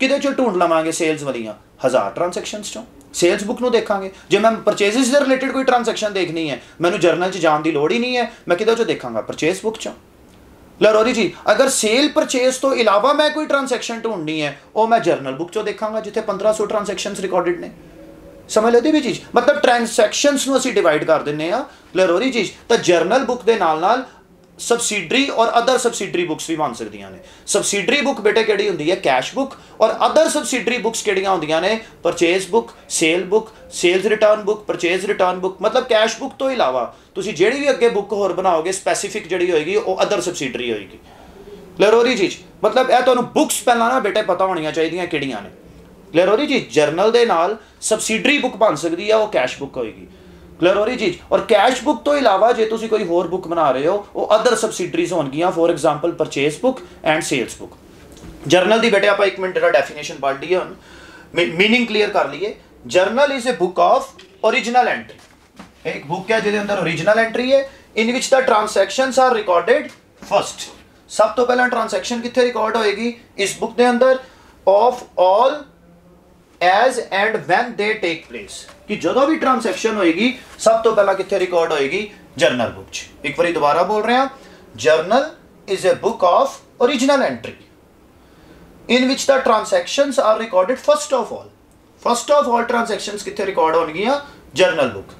ਕਿਹਦੇ ਚੋਂ ਢੂੰਡ ਲਵਾਂਗੇ ਸੇਲਸ ਵਾਲੀਆਂ? 1000 ਟ੍ਰਾਂਜੈਕਸ਼ਨਸ ਚੋਂ। ਸੇਲਸ ਬੁੱਕ ਨੂੰ ਦੇਖਾਂਗੇ। ਜੇ ਮੈਂ ਪਰਚੇਜ਼ਸ ਦੇ ਰਿਲੇਟਡ ਕੋਈ ਟ੍ਰਾਂਜੈਕਸ਼ਨ ਦੇਖਣੀ ਹੈ, ਮੈਨੂੰ ਜਰਨਲ 'ਚ ਜਾਣ ਦੀ ਲੋੜ ਹੀ ਨਹੀਂ ਹੈ, ਮੈਂ ਕਿਹਦੇ ਚੋਂ ਦੇਖਾਂਗਾ? ਪਰਚੇਸ ਬੁੱਕ ਚੋਂ। ਲਰੋਰੀ ਜੀ, ਅਗਰ ਸੇਲ ਪਰਚੇਸ ਤੋਂ ਇਲਾਵਾ ਮੈਂ ਕੋਈ ਟ੍ਰਾਂਜੈਕਸ਼ਨ ਢੂੰਡਣੀ ਹੈ, ਉਹ ਮੈਂ ਜਰਨਲ ਬੁੱਕ ਚੋਂ ਦੇਖਾਂਗਾ, ਜਿੱਥੇ 1500 ਟ੍ਰਾਂਜੈਕਸ਼ਨਸ ਰਿਕਾਰਡਡ ਨੇ। ਸਮਝ ਲੈਦੇ ਵੀ ਚੀਜ਼। ਮਤਲਬ ਟ੍ਰਾਂਜੈਕਸ਼ਨਸ ਨੂੰ ਅਸੀਂ ਡਿਵਾਈਡ ਕਰ ਦਿੰਨੇ ਆ ਲਰੋਰੀ ਜੀ, ਤਾਂ ਜਰਨਲ ਬੁੱਕ ਦੇ ਨਾਲ ਨਾਲ ਸਬਸਿਡਰੀ ਔਰ ਅਦਰ ਸਬਸਿਡਰੀ ਬੁੱਕਸ ਵੀ ਬਣ ਸਕਦੀਆਂ ਨੇ। ਸਬਸਿਡਰੀ ਬੁੱਕ ਬੇਟੇ ਕਿਹੜੀ ਹੁੰਦੀ ਹੈ? ਕੈਸ਼ ਬੁੱਕ ਔਰ ਅਦਰ ਸਬਸਿਡਰੀ ਬੁੱਕਸ ਕਿਹੜੀਆਂ ਹੁੰਦੀਆਂ ਨੇ? Purchase book sale book sales return book purchase return book ਮਤਲਬ ਕੈਸ਼ ਬੁੱਕ ਤੋਂ ਇਲਾਵਾ ਤੁਸੀਂ ਜਿਹੜੀ ਵੀ ਅੱਗੇ ਬੁੱਕ ਹੋਰ ਬਣਾਓਗੇ ਸਪੈਸੀਫਿਕ ਜਿਹੜੀ ਹੋਏਗੀ, ਉਹ ਅਦਰ ਸਬਸਿਡਰੀ ਹੋਏਗੀ। ਕਲੀਅਰ ਹੋ ਰਹੀ ਚੀਜ਼? ਮਤਲਬ ਇਹ ਤੁਹਾਨੂੰ ਬੁੱਕਸ ਪਹਿਲਾਂ ਨਾ ਬੇਟੇ ਪਤਾ ਹੋਣੀਆਂ ਚਾਹੀਦੀਆਂ ਕਿਹੜੀਆਂ ਨੇ। ਕਲੀਅਰ ਹੋ ਰਹੀ ਚੀਜ਼? ਜਰਨਲ ਦੇ ਨਾਲ ਸਬਸਿਡਰੀ ਬੁੱਕ ਬਣ ਸਕਦੀ ਹੈ, ਉਹ ਕੈਸ਼ ਬੁੱਕ ਹੋਏਗੀ। ਕਲੀਅਰ ਹੋ ਰਹੀ ਚੀਜ਼? ਔਰ ਕੈਸ਼ ਬੁੱਕ ਤੋਂ ਇਲਾਵਾ ਜੇ ਤੁਸੀਂ ਕੋਈ ਹੋਰ ਬੁੱਕ ਬਣਾ ਰਹੇ ਹੋ, ਉਹ ਅਦਰ ਸਬਸਿਡਰੀਜ਼ ਹੋਣਗੀਆਂ for example purchase book and sales book journal ਦੀ ਬੇਟੇ ਆਪਾਂ 1 ਮਿੰਟ ਦਾ ਡੈਫੀਨੇਸ਼ਨ ਪੜ੍ਹ ਲਈਏ ਹੁਣ। ਮੀਨਿੰਗ ਕਲੀਅਰ ਕਰ ਲਈਏ। Journal is a book of origignal entry ਇੱਕ ਬੁੱਕ ਹੈ ਜਿਹਦੇ ਅੰਦਰ origignal ਐਂਟਰੀ ਹੈ। In which the transactions are recorded first ਸਭ ਤੋਂ ਪਹਿਲਾਂ ਟ੍ਰਾਂਜੈਕਸ਼ਨ ਕਿੱਥੇ ਰਿਕਾਰਡ ਹੋਏਗੀ? ਇਸ ਬੁੱਕ ਦੇ ਅੰਦਰ of all as and when they take place ਕਿ ਜਦੋਂ ਵੀ ਟ੍ਰਾਂਜੈਕਸ਼ਨ ਹੋਏਗੀ ਸਭ ਤੋਂ ਪਹਿਲਾਂ ਕਿੱਥੇ ਰਿਕਾਰਡ ਹੋਏਗੀ ਜਰਨਲ ਬੁੱਕ 'ਚ ਇੱਕ ਵਾਰੀ ਦੁਬਾਰਾ ਬੋਲ ਰਹੇ ਹਾਂ journal is a book of origignal entry in which the transactions are recorded first of all first of all transactions ਕਿੱਥੇ ਰਿਕਾਰਡ ਹੋਣਗੀਆਂ ਜਰਨਲ ਬੁੱਕ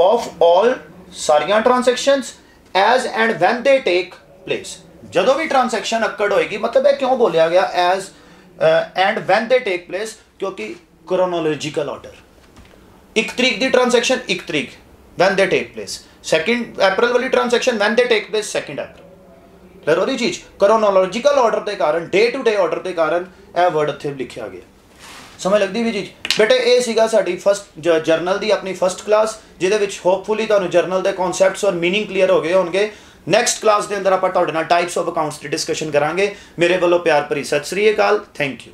of all ਸਾਰੀਆਂ transactions as and when they take place ਜਦੋਂ ਵੀ transaction occurred ਹੋਏਗੀ ਮਤਲਬ ਇਹ ਕਿਉਂ ਬੋਲਿਆ ਗਿਆ as and when they take place ਕਿਉਂਕਿ chronological order ਇੱਕ ਤਰੀਕ ਦੀ ਟ੍ਰਾਂਜੈਕਸ਼ਨ ਇੱਕ ਤਰੀਕ van they take place second ਅਪ੍ਰੈਲ ਵਾਲੀ transaction when they take place second April clear ਹੋ ਰਹੀ ਚੀਜ਼? ਕ੍ਰੋਨੋਲੋਜੀਕਲ ਆਰਡਰ ਦੇ ਕਾਰਨ ਡੇ ਟੂ ਡੇ ਆਰਡਰ ਦੇ ਕਾਰਨ ਇਹ ਵਰਡ ਇੱਥੇ ਲਿਖਿਆ ਗਿਆ। ਸਮਝ ਲੱਗਦੀ ਵੀ ਚੀਜ਼? ਬੇਟੇ, ਇਹ ਸੀਗਾ ਸਾਡੀ ਫਸਟ ਜਰਨਲ ਦੀ ਆਪਣੀ ਫਸਟ ਕਲਾਸ ਜਿਹਦੇ ਵਿੱਚ ਹੋਪਫੁਲੀ ਤੁਹਾਨੂੰ ਜਰਨਲ ਦੇ ਕਨਸੈਪਟਸ ਔਰ ਮੀਨਿੰਗ ਕਲੀਅਰ ਹੋ ਗਏ ਹੋਣਗੇ। ਨੈਕਸਟ ਕਲਾਸ ਦੇ ਅੰਦਰ ਆਪਾਂ ਤੁਹਾਡੇ ਨਾਲ ਟਾਈਪਸ ਆਫ ਅਕਾਊਂਟਸ ਦੀ ਡਿਸਕਸ਼ਨ ਕਰਾਂਗੇ। ਮੇਰੇ ਵੱਲੋਂ ਪਿਆਰ ਭਰੀ ਸਤਿ ਸ੍ਰੀ ਅਕਾਲ। Thank you